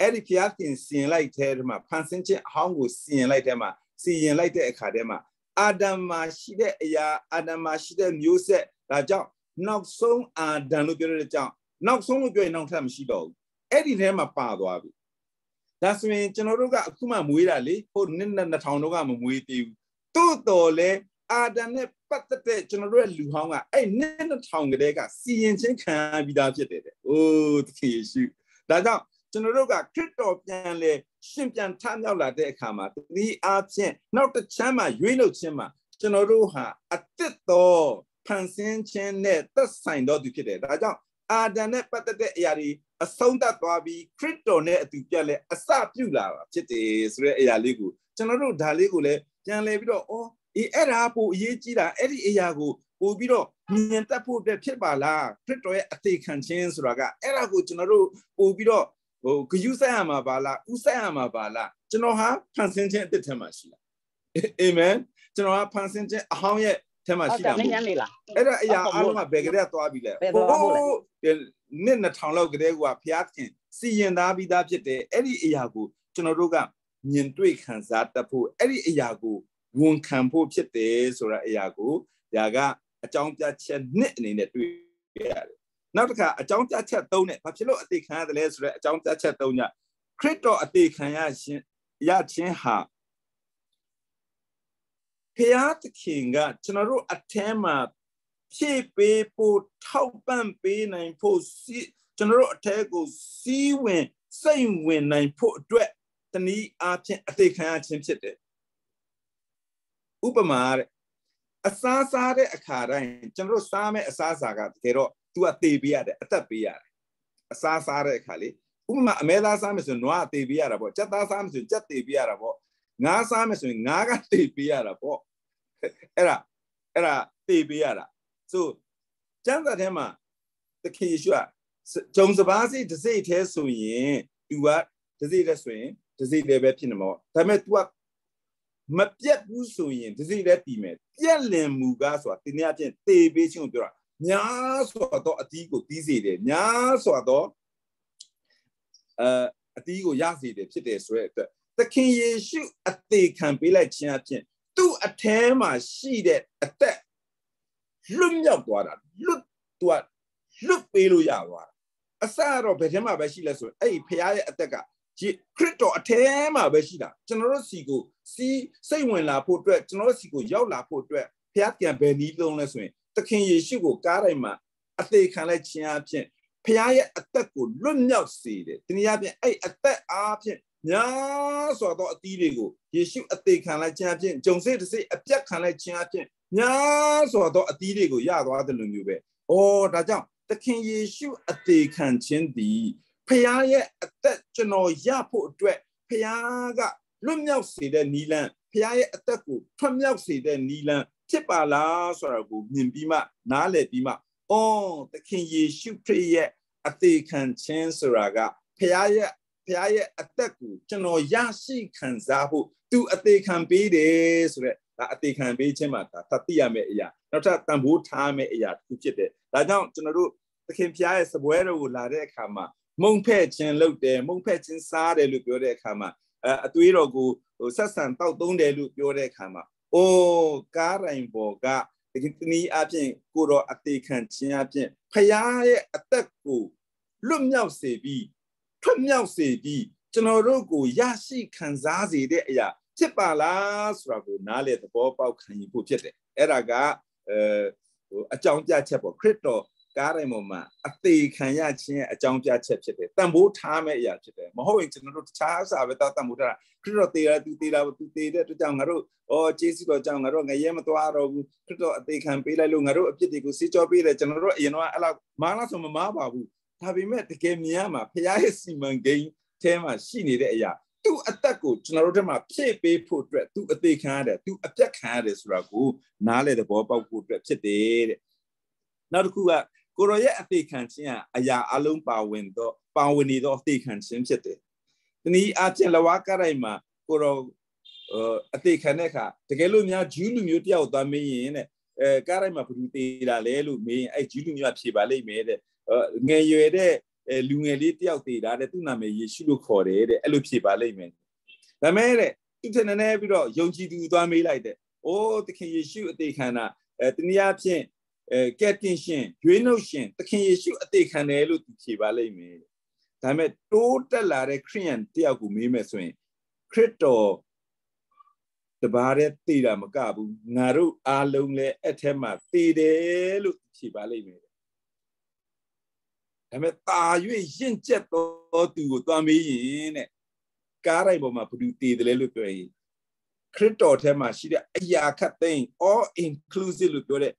အဲ့ဒီဖျားခင်စီရင်လိုက်တဲ့မှာဖန်ဆင်းခြင်းအဟောင်းကိုစီရင်လိုက်တဲ့မှာစီရင်လိုက်တဲ့အခါတည်းမှာအာဒမ်မှာရှိတဲ့အရာအာဒမ်မှာရှိတဲ့မျိုးဆက်ဒါကြောင့်နောက်ဆုံးအာဒမ်လို့ပြောတဲ့ကြောင့်နောက်ဆုံးလို့ပြောရင်နောက်ထပ်မရှိတော့ဘူးအဲ့ဒီထဲမှာပါသွားပြီဒါဆိုရင်ကျွန်တော်တို့ကအခုမှမွေးတာလေဟိုနှစ်2000တို့ကမမွေးသေးဘူးသို့တော်လဲအာဒမ်နဲ့ပတ်သက်တဲ့ကျွန်တော်တို့ရဲ့လူဟောင်းကအဲ့နှစ်2000ကလေးကစီရင်ချင်းခံပြီးသားဖြစ်တယ်တဲ့။အိုးသခင်ယေရှုဒါကြောင့် ကျွန်တော်တို့ကခရစ်တော်ပြန်လေရှင်ပြန်ထမြောက်လာတဲ့အခါမှာဒီအားဖြင့်နောက်တစ်ချမ်းမှာရွေးနှုတ်ခြင်းမှာကျွန်တော်တို့ဟာအသစ်တော်ဖန်ဆင်းခြင်းနဲ့သက်ဆိုင်တော်သူဖြစ်တယ်ဒါကြောင့်အာဒံနဲ့ပတ်သက်တဲ့အရာတွေအဆုံးသတ်သွားပြီးခရစ်တော်နဲ့အတူပြက်လဲအစပြုလာတာဖြစ်တယ်ဆိုတဲ့အရာလေးကိုကျွန်တော်တို့ဒါလေးကိုလည်းပြန်လဲပြီးတော့အော်အေးအဲ့ဒါပိုအရေးကြီးတာအဲ့ဒီအရာကိုပို့ပြီးတော့မြင်တတ်ဖို့အတွက်ဖြစ်ပါလားခရစ်တော်ရဲ့အသေးခံခြင်းဆိုတာကအဲ့ဒါကိုကျွန်တော်တို့ပို့ပြီးတော့ ဟိုဂယုဆိုင်ရမှာပါလားဥဆိုင်ရမှာပါလားကျွန်တော်ဟာဖန်ဆင်းခြင်းအစ်စ်ထဲမှာရှိလားအာမင်ကျွန်တော်ဟာဖန်ဆင်းခြင်းအဟောင်းရဲ့ထဲမှာရှိတာမဟုတ်ဘူးအဲ့ဒါအရာအားလုံးကဘယ်ကလေးသွားပြီလဲဟိုနှစ်2000လောက်ကလေးကဘုရားခင်စီရင်သားပြီးသားဖြစ်တယ်အဲ့ဒီအရာကိုကျွန်တော်တို့ကမြင်တွေ့ခံစားတတ်ဖို့အဲ့ဒီအရာကိုဝန်ခံဖို့ဖြစ်တယ်ဆိုတဲ့အရာကိုဒါကအကြောင်းပြချက်နှစ်အနေနဲ့တွေ့ရတယ် နောက်တစ်ခါအကြောင်းပြချက်၃နဲ့ဘာဖြစ်လို့အသေးခံရတယ်လဲဆိုတော့အကြောင်းပြချက်၃ညခရစ်တော်အသေးခံရရှင်ရခြင်းဟာဖျားသခင်ကကျွန်တော်တို့အထဲမှာဖြည့်ပေးဖို့ထောက်ပံ့ပေးနိုင်ဖို့စီကျွန်တော်တို့အထဲကိုစီးဝင်စိတ်ဝင်နိုင်ဖို့အတွက်တနည်းအားဖြင့်အသေးခံရခြင်းဖြစ်တယ်ဥပမာတဲ့အစားစားတဲ့အခါတိုင်းကျွန်တော်တို့စားမဲ့အစားအစာကတကယ်တော့ तू ကတေးပေးရတယ်အသက်ပေးရတယ်အစားစားတဲ့အခါလေဥပမာအမဲသားစားမယ်ဆိုရင်နွားတေးပေးရတာပေါ့ကြက်သားစားမယ်ဆိုရင်ကြက်တေးပေးရတာပေါ့ငါးစားမယ်ဆိုရင်ငါးကတေးပေးရတာပေါ့အဲ့ဒါအဲ့ဒါတေးပေးရတာဆိုကျမ်းစာထဲမှာတခင်ယေရှုကဂျုံစပါးစီတစ်စိတ်แท้ဆိုရင် तू ကတစ်စိတ်တည်းဆိုရင်တစ်စိတ်တည်းပဲဖြစ်နေမှာပေါ့ဒါပေမဲ့ तू ကမပြတ်ဘူးဆိုရင်တစ်စိတ်တည်းတည်မယ်ပြက်လင်မူကားဆိုတာဒီနေ့အပြင်တေးပေးခြင်းကိုပြောတာ များစွာသောအတီးကိုတီးစေတယ်များစွာသောအအတီးကိုရစေတယ်ဖြစ်တယ်ဆိုတဲ့အတွက်သခင်ယေရှုအသေးခံပေးလိုက်ခြင်းအပြင်သူ့အထဲမှာရှိတဲ့အသက်လွတ်မြောက်သွားတာလွတ်သူကလွတ်ပေးလို့ရသွားတာအစတော့ဘယ်ထဲမှာပဲရှိလဲဆိုအဲ့ဒီဖခင်ရဲ့အသက်ကခရစ်တော်အထဲမှာပဲရှိတာကျွန်တော်တို့စီကိုစီစိတ်ဝင်လာဖို့အတွက်ကျွန်တော်တို့စီကိုရောက်လာဖို့အတွက်ဖခင်ပြန်ဘယ်နည်းလုံးလဲဆိုရင် သခင်ယေရှုကိုကားတိုင်းမှာအသေးခံလိုက်ခြင်းအပြင်ဖခင်ရဲ့အသက်ကိုလွတ်မြောက်စေတယ်တနည်းအားဖြင့်အဲ့အသက်အားဖြင့်များစွာသောအသီးတွေကိုယေရှုအသေးခံလိုက်ခြင်းအပြင်ဂျုံစိတ်တစ်စိတ်အပြတ်ခံလိုက်ခြင်းအပြင်များစွာသောအသီးတွေကိုရသွားတယ်လို့မျိုးပဲ။အော်ဒါကြောင့်သခင်ယေရှုအသေးခံခြင်းသည်ဖခင်ရဲ့အသက်ကျွန်တော်ရဖို့အတွက်ဖခင်ကလွတ်မြောက်စေတဲ့နီလန်းဖခင်ရဲ့အသက်ကိုထွတ်မြောက်စေတဲ့နီလန်း ဖြစ်ပါလားဆိုတာကိုမြင်ပြီးမှနားလည်ပြီးမှအော်သခင်ယေရှုခရစ်ရဲ့အသေးခံခြင်းဆိုတာကဖခင်ရဲ့ဖခင်ရဲ့အသက်ကိုကျွန်တော်ရရှိခံစားဖို့သူအသေးခံပေးတယ်ဆိုတော့ဒါအသေးခံပေးခြင်းမှာဒါသတိရမယ့်အရာနောက်ထပ်တန်ဖိုးထားမယ့်အရာတစ်ခုဖြစ်တယ်ဒါကြောင့်ကျွန်တော်တို့သခင်ဖျားရဲ့စပွဲတော်ကိုလာတဲ့အခါမှာမုံဖဲ့ခြင်းလုပ်တယ်မုံဖဲ့ခြင်းစားတယ်လို့ပြောတဲ့အခါမှာအအသွေးတော်ကိုဟိုဆက်ဆံတောက်သုံးတယ်လို့ပြောတဲ့အခါမှာ အိုးကားရိုင်ပေါ်ကဒီတနည်းအားဖြင့်ကိုတော်အသေးခံခြင်းအပြင်ဖျားရဲ့အသက်ကိုလွတ်မြောက်စေပြီးထွက်မြောက်စေပြီးကျွန်တော်တို့ကိုရရှိခံစားစေတဲ့အရာဖြစ်ပါလားဆိုတာကိုနားလေသဘောပေါက်ခံယူဖို့ဖြစ်တယ်အဲ့ဒါကအဲဟိုအကြောင်းပြချက်ပေါ့ခရစ်တော် ကားတိုင်းပေါ်မှာအသေးခံရခြင်းရဲ့အကြောင်းပြချက်ဖြစ်တယ်တန်ဖိုးထားမဲ့အရာဖြစ်တယ်မဟုတ်ရင်ကျွန်တော်တို့တခြားအစာပဲတောက်တန်ဖိုးထားတာခရစ်တော်သေးတာသူသေးတာသူသေးတဲ့အတွက်ကြောင့်ငါတို့ဩကျေးဇူးတော်ကြောင့်ငါတို့ငရဲမသွားတော့ဘူးခရစ်တော်အသေးခံပေးလိုက်လို့ငါတို့အပြစ်တွေကိုစေကြောပေးတယ်ကျွန်တော်တို့အရင်တော့အဲ့လောက်မာလားဆိုမမားပါဘူးဒါပေမဲ့တကယ်မြင်ရမှာဖခင်ရဲ့စီမံကိန်းအဲမှာရှိနေတဲ့အရာသူ့အသက်ကိုကျွန်တော်တို့ထဲမှာဖြည့်ပေးဖို့အတွက်သူအသေးခံရတယ်သူအပြတ်ခံရတယ်ဆိုတာကိုနားလေသဘောပေါက်ဖို့အတွက်ဖြစ်တယ်တဲ့နောက်တစ်ခုက ကိုရောရဲ့အသေးခံခြင်းကအရာအလုံးပါဝင်တော့ပါဝင်နေတော့အသေးခံခြင်းဖြစ်တယ်။ဒီနည်းအချင်းလဝါကရိုင်မှာကိုရောအသေးခံတဲ့အခါတကယ်လို့များဂျူးလူမျိုးတယောက်သွားမင်းရင်တဲ့အဲကားရိုင်မှာဘယ်သူသေးတာလဲလို့မေးရင်အဲဂျူးလူမျိုးကဖြေပါလိမ့်မယ်တဲ့ငယ်ရွယ်တဲ့လူငယ်လေးတယောက်သေးတာတဲ့သူ့နာမည်ယေရှုလို့ခေါ်တယ်တဲ့အဲ့လိုဖြေပါလိမ့်မယ်။ဒါမဲ့တဲ့သူထနေနေပြီးတော့ယုံကြည်သူသွားမေးလိုက်တဲ့။အိုးသခင်ယေရှုအသေးခံတာအဲတနည်းအားဖြင့် အဲကက်တင်ရှင်ရွေးနှုတ်ရှင်သခင်ယေရှုအသေးခံတယ်လို့သူဖြေပါလိမ့်မယ်ဒါပေမဲ့တိုးတက်လာတဲ့ခရိယန်တယောက်ကိုမေးမယ်ဆိုရင်ခရစ်တော်တပါးတဲ့သိတာမကဘူးငါတို့အားလုံးလည်းအဲ့ထဲမှာသိတယ်လို့ဖြေပါလိမ့်မယ်ဒါပေမဲ့တာ၍ရင့်ကျက်သောသူကိုသွားမေးရင်တဲ့ကားရိုက်ပေါ်မှာဘယ်သူတည်တယ်လဲလို့ပြောရင်ခရစ်တော်ထဲမှာရှိတဲ့အရာခတ်သိမ်း all inclusive လို့ပြောတဲ့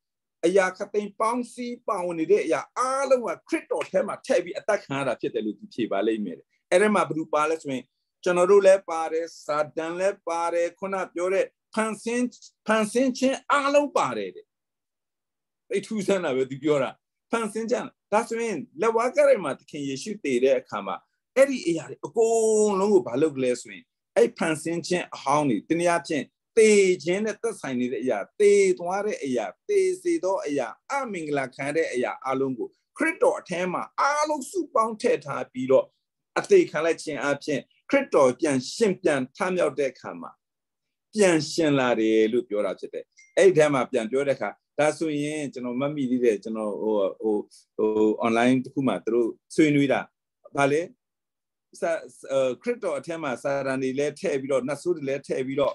အရာခသိန်းပေါင်းစည်းပါဝင်နေတဲ့အရာအားလုံးကခရစ်တော်ထဲမှာထည့်ပြီးအသက်ခံရတာဖြစ်တယ်လို့သူဖြေပါလိမ့်မယ်။အဲ့ဒီမှာဘယ်သူပါလဲဆိုရင်ကျွန်တော်တို့လည်းပါတယ်စာတန်လည်းပါတယ်ခုနပြောတဲ့ဖန်ဆင်းဖန်ဆင်းခြင်းအားလုံးပါတယ်တဲ့။အဲ့ထူးဆန်းတာပဲသူပြောတာဖန်ဆင်းခြင်းဒါဆိုရင်လက်ဝါးကရိုင်မှာသခင်ယေရှုတည်တဲ့အခါမှာအဲ့ဒီအရာတွေအကုန်လုံးကိုဘာလုပ်ကြလဲဆိုရင်အဲ့ဖန်ဆင်းခြင်းအဟောင်းတွေတနည်းအားဖြင့် သေခြင်းနဲ့သက်ဆိုင်နေတဲ့အရာသေသွားတဲ့အရာသေစေသောအရာအမင်္ဂလာခံတဲ့အရာအလုံးကိုခရစ်တော်အထဲမှာအလုံးစုပေါင်းထည့်ထားပြီးတော့အသေးခံလိုက်ခြင်းအပြင်ခရစ်တော်ပြန်ရှင်ပြန်ထမြောက်တဲ့အခါမှာပြန်ရှင်လာတယ်လို့ပြောတာဖြစ်တယ်အဲ့ဒီထဲမှာပြန်ပြောတဲ့အခါဒါဆိုရင်ကျွန်တော်မမိသေးတယ်ကျွန်တော်ဟိုဟိုဟို online တခုမှသူတို့ဆွေးနွေးတာဗာလေစာခရစ်တော်အထက်မှာစာရန်တွေလည်းထည့်ပြီးတော့နတ်ဆိုးတွေလည်းထည့်ပြီးတော့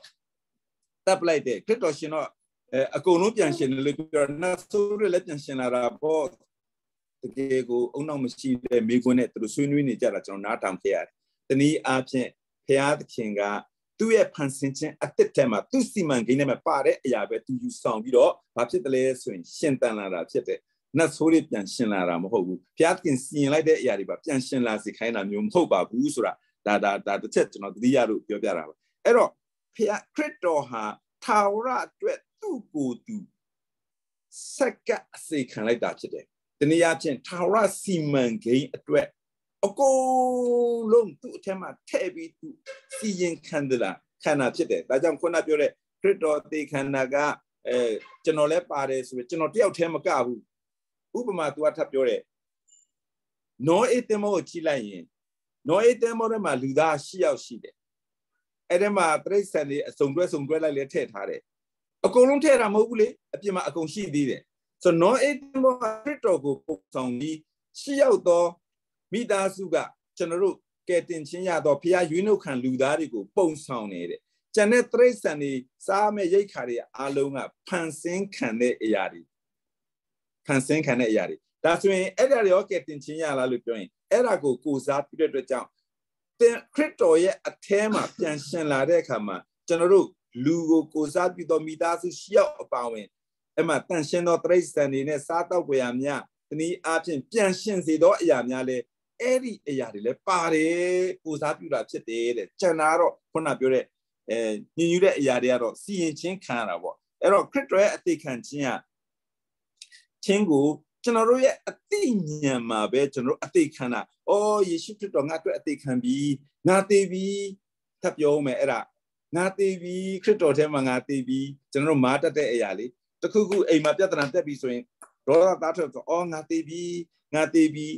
တပ်ပလိုက်တယ်ခရစ်တော်ရှင်တော့အဲအကုန်လုံးပြန်ရှင်တယ်လို့ပြောနတ်ဆိုးတွေလည်းပြန်ရှင်လာတာပေါ့တကယ်ကိုအုံနောက်မရှိတဲ့မိကွန်းနဲ့သူတို့ဆွေးနွေးနေကြတာကျွန်တော်နားထောင်ခဲ့ရတယ်။တနည်းအားဖြင့်ဖျားသခင်ကသူ့ရဲ့ဖန်ဆင်းခြင်းအသစ်ထဲမှာသူ့စီမံကိန်းထဲမှာပါတဲ့အရာပဲသူယူဆောင်ပြီးတော့ဘာဖြစ်တယ်လဲဆိုရင်ရှင်တန်လာတာဖြစ်တယ်။နတ်ဆိုးတွေပြန်ရှင်လာတာမဟုတ်ဘူး။ဖျားသခင်စီရင်လိုက်တဲ့အရာတွေပါပြန်ရှင်လာစေခိုင်းတာမျိုးမဟုတ်ပါဘူးဆိုတာဒါဒါဒါတစ်ချက်ကျွန်တော်သတိရလို့ပြောပြတာပါ။အဲ့တော့ ဖျားခရစ်တော်ဟာထာဝရအတွက်သူ့ကိုယ်သူစက္ကအစေခံလိုက်တာဖြစ်တယ်။တနည်းအားဖြင့်ထာဝရစီမံကိန်းအတွက်အကုန်လုံးသူ့အထက်မှာထည့်ပြီးသူစီရင်ခံဒလာခန္ဓာဖြစ်တယ်။ဒါကြောင့်ခုနပြောတဲ့ခရစ်တော်သေခန္ဓာကအဲကျွန်တော်လည်းပါတယ်ဆိုပြီးကျွန်တော်တယောက်တည်းမကဘူး။ဥပမာသူကထပ်ပြောတယ်။နောအေတမောကိုကြည့်လိုက်ရင်နောအေတမောထဲမှာလူသား၈ယောက်ရှိတယ် အဲ့ဒီမှာပြိဿန်တွေအစုံတွဲစုံတွဲလိုက်လဲထည့်ထားတယ်အကုန်လုံးထည့်တာမဟုတ်ဘူးလေအပြင်မှာအကုန်ရှိသေးတယ်ဆိုတော့ non atem ဘောခရစ်တော်ကိုပုံဆောင်ပြီးရှိရောက်သောမိသားစုကကျွန်တော်တို့ကဲတင်ချင်းရတော့ဖះရွေးနှုတ်ခံလူသားတွေကိုပုံဆောင်နေတဲ့ကျန်တဲ့တိရစ္ဆာန်တွေစားမဲ့ရိတ်ခါတွေအားလုံးကဖန်ဆင်းခံတဲ့အရာတွေဖန်ဆင်းခံတဲ့အရာတွေဒါဆိုရင်အဲ့ဒါတွေရောကဲတင်ချင်းရလားလို့ပြောရင်အဲ့ဒါကိုကိုစားပြတဲ့အတွက်ကြောင့် သင်ခရစ်တော်ရဲ့အထဲမှာပြန်ရှင်လာတဲ့အခါမှာကျွန်တော်တို့လူကိုကိုစားပြုသောမိသားစုရှောက်အပါဝင်အဲ့မှာတန်ရှင်သောတရိษံတွေနဲ့စားတော့ကြရများတနည်းအားဖြင့်ပြန်ရှင်စေသောအရာများလဲအဲ့ဒီအရာတွေလဲပါတယ်ကိုစားပြုတာဖြစ်တယ်တဲ့ကျန်တာတော့ခုနပြောတဲ့အဲညင်ယူတဲ့အရာတွေကတော့စီရင်ချင်းခံရတာပေါ့အဲ့တော့ခရစ်တော်ရဲ့အသေးခံခြင်းကချင်းကို ကျွန်တော်တို့ရဲ့အသိဉာဏ်မှာပဲကျွန်တော်တို့အသိခံတာ။အော်ယေရှုခရစ်တော်ငါအတွက်အသိခံပြီးငါသိပြီးထပ်ပြောမယ်အဲ့ဒါငါသိပြီးခရစ်တော်ထဲမှာငါသိပြီးကျွန်တော်တို့မားတတ်တဲ့အရာလေးတခုခုအိမ်မှာပြဿနာတက်ပြီးဆိုရင်ဒေါသသားထွက်ဆိုအော်ငါသိပြီးငါသိပြီး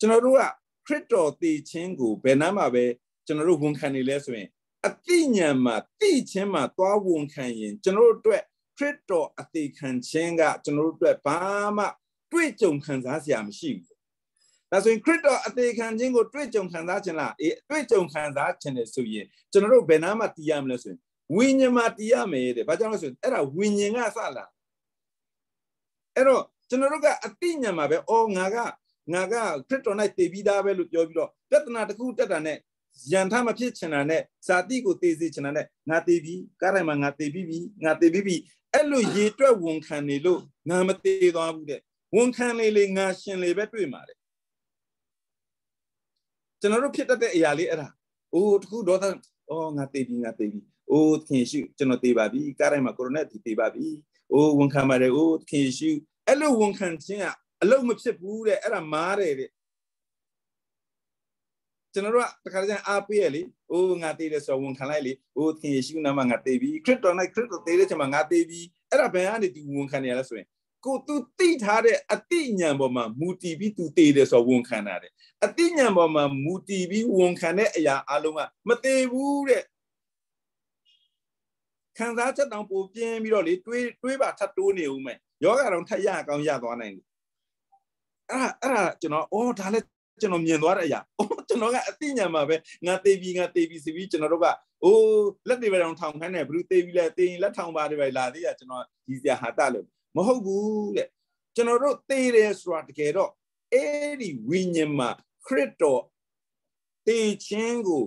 ကျွန်တော်တို့ကခရစ်တော်သိခြင်းကိုဘယ်နှမ်းမှာပဲကျွန်တော်တို့ဝန်ခံနေလဲဆိုရင်အသိဉာဏ်မှာသိခြင်းမှာသွားဝန်ခံရင်ကျွန်တော်တို့အတွက်ခရစ်တော်အသေးခံခြင်းကကျွန်တော်တို့အတွက်ဘာမှ တွေ့ကြုံခံစားစရာမရှိဘူးဒါဆိုရင်ခရစ်တော်အသေးခံခြင်းကိုတွေ့ကြုံခံစားခြင်းလားအေးတွေ့ကြုံခံစားခြင်းလေဆိုရင်ကျွန်တော်တို့ဘယ်နာမှတည်ရမလဲဆိုရင်ဝိညာဉ်မှာတည်ရမယ်တဲ့ဘာကြောင့်လဲဆိုရင်အဲ့ဒါဝိညာဉ်ကစလာအဲ့တော့ကျွန်တော်တို့ကအတိညာမှာပဲအော်ငါကငါကခရစ်တော်၌တည်ပြီးသားပဲလို့ပြောပြီးတော့ပြဿနာတစ်ခုတက်တာနဲ့ယန်ထမဖြစ်ချင်တာနဲ့ဇာတိကိုတည်စေချင်တာနဲ့ငါတည်ပြီးကားတိုင်းမှာငါတည်ပြီးပြီငါတည်ပြီးပြီအဲ့လိုရေတွက်ဝန်ခံနေလို့ငါမတည်သွားဘူးတဲ့ ဝန်ခံလေလေငါရှင်လေပဲတွေ့မှာတဲ့ကျွန်တော်တို့ဖြစ်တတ်တဲ့အရာလေးအဲ့ဒါအိုးတခုတော့အော်ငါတည်ပြီးငါတည်ပြီးအိုးခင်ရှုကျွန်တော်တည်ပါပြီကားတိုင်းမှာကိုရိုနာဒီတည်ပါပြီအိုးဝန်ခံပါတယ်အိုးခင်ရှုအဲ့လိုဝန်ခံခြင်းကအလုံးမဖြစ်ဘူးတဲ့အဲ့ဒါမားတယ်တဲ့ကျွန်တော်တို့ကတခါတည်းအားပေးရလေအိုးငါတည်တယ်ဆိုဝန်ခံလိုက်လေအိုးခင်ယေရှုနာမငါတည်ပြီခရစ်တော်၌ခရစ်တော်တည်တဲ့ချိန်မှာငါတည်ပြီအဲ့ဒါဘယ်ကနေဒီဝန်ခံနေရလဲဆိုရင် ကိုသူသိထားတဲ့အတိညာပေါ်မှာမူတည်ပြီးသူတည်တယ်ဆိုဝန်ခံတာတဲ့အတိညာပေါ်မှာမူတည်ပြီးဝန်ခံတဲ့အရာအလုံးကမတည်ဘူးတဲ့ခံစားချက်တောင်ပိုပြင်းပြီးတော့လေတွေးတွေးပါထပ်တိုးနေဦးမယ်ယောဂတော့ထပ်ရအောင်ရသွားနိုင်တယ်အဲ့ဒါအဲ့ဒါကျွန်တော်အော်ဒါလည်းကျွန်တော်မြင်သွားတဲ့အရာအော်ကျွန်တော်ကအသိဉာဏ်မှာပဲငါတေးပြီးငါတေးပြီးဆိုပြီးကျွန်တော်တို့ကအိုးလက်တွေပဲတောင်ထောင်ခိုင်းတယ်ဘလူးတေးပြီးလဲတေးရင်လက်ထောင်ပါတယ်ပဲလာသေးရကျွန်တော်ဒီစရာဟာတလို့ မဟုတ်ဘူးတဲ့ကျွန်တော်တို့တေးတယ်ဆိုတာတကယ်တော့အဲ့ဒီဝိညာဉ်မှာခရစ်တော်တေးခြင်းကို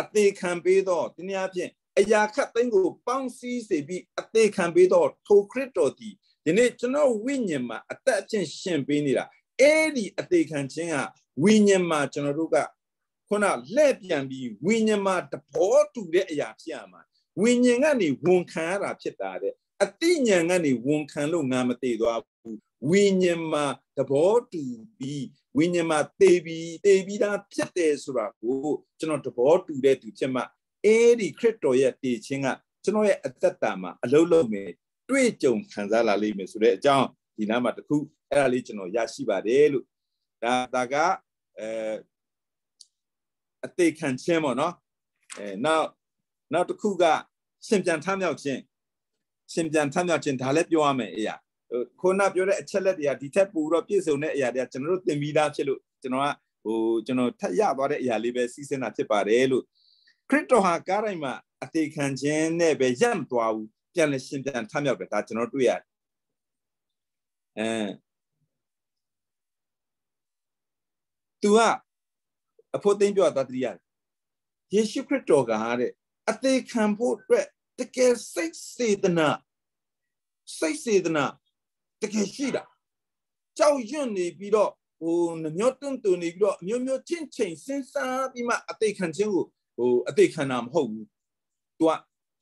အသေးခံပေးတော့တနည်းအားဖြင့်အရာခတ်သိမ်းကိုပေါင်းစည်းစေပြီးအသေးခံပေးတော့ထိုခရစ်တော်ဒီဒီနေ့ကျွန်တော်ဝိညာဉ်မှာအသက်အချင်းရှင်ပေးနေတာအဲ့ဒီအသေးခံခြင်းကဝိညာဉ်မှာကျွန်တော်တို့ကခုနလှည့်ပြန်ပြီးဝိညာဉ်မှာတဘောတူတဲ့အရာဖြစ်ရမှာဝိညာဉ်ကနေဝန်ခံရတာဖြစ်တာတဲ့ အတိညာဏ်ကနေဝန်ခံလို့ငါမသေးသွားဘူးဝိညာဉ်မှာတဘောတူပြီးဝိညာဉ်မှာသေပြီးသေပြီးသားဖြစ်တယ်ဆိုတာကိုကျွန်တော်တဘောတူတဲ့သူဖြစ်မှအဲ့ဒီခရစ်တော်ရဲ့တည်ခြင်းကကျွန်တော်ရဲ့အသက်တာမှာအလုံးလုံးမယ်တွေ့ကြုံခံစားလာလိမ့်မယ်ဆိုတဲ့အကြောင်းဒီနားမှာတခုအဲ့ဒါလေးကျွန်တော်ရရှိပါတယ်လို့ဒါဒါကအဲအသေးခံခြင်းပေါ့နော်အဲနောက်နောက်တစ်ခုကရှင်ပြန်ထမြောက်ခြင်း ရှင်ပြန်ထမြောက်ခြင်းဒါလည်းပြောရမယ်အေးရခုနပြောတဲ့အချက်လက်တွေကဒီထက်ပိုတော့ပြည့်စုံတဲ့အရာတွေကကျွန်တော်တို့သင်ပြီးသားဖြစ်လို့ကျွန်တော်ကဟိုကျွန်တော်ထပ်ရသွားတဲ့အရာလေးပဲစီးစင်းတာဖြစ်ပါတယ်လို့ခရစ်တော်ဟာကားတိုင်းမှာအသေးခံခြင်းနဲ့ပဲရပ်မသွားဘူးပြန်လဲရှင်ပြန်ထမြောက်တယ်ဒါကျွန်တော်တွေ့ရတယ်အဲသူကအဖို့သိမ့်ပြောတာတတိယယေရှုခရစ်တော်ကတဲ့ အသေးခံဖို့အတွက် တကယ်စိတ်စေတနာစိတ်စေတနာတကယ်ရှိတာကြောက်ရွံ့နေပြီးတော့ဟိုနှမျောတွန့်တွန့်နေပြီးတော့အမျိုးမျိုးချင်းချင်းစဉ်းစားပြီးမှအသေးခံခြင်းကိုဟိုအသေးခံတာမဟုတ်ဘူး။ तू က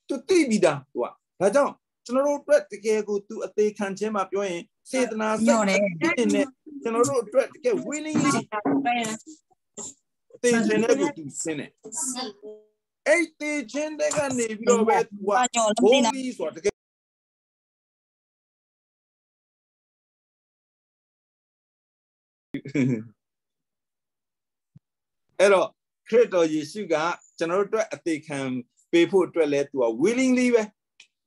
तू သိပြီးသား तू ကဒါကြောင့်ကျွန်တော်တို့အတွက်တကယ်ကို तू အသေးခံခြင်းမှာပြောရင်စေတနာစိတ်နဲ့ကျွန်တော်တို့အတွက်တကယ် willingly တေခြင်းနဲ့ကို तू စင်းတယ် အဲ့တေချင်းတဲ့ကနေပြီးတော့ပဲသူကဘုံကြီးဆိုတာတကယ်အဲ့တော့ခရစ်တော်ယေရှုကကျွန်တော်တို့အတွက်အသေးခံပေးဖို့အတွက်လဲသူက willingly ပဲ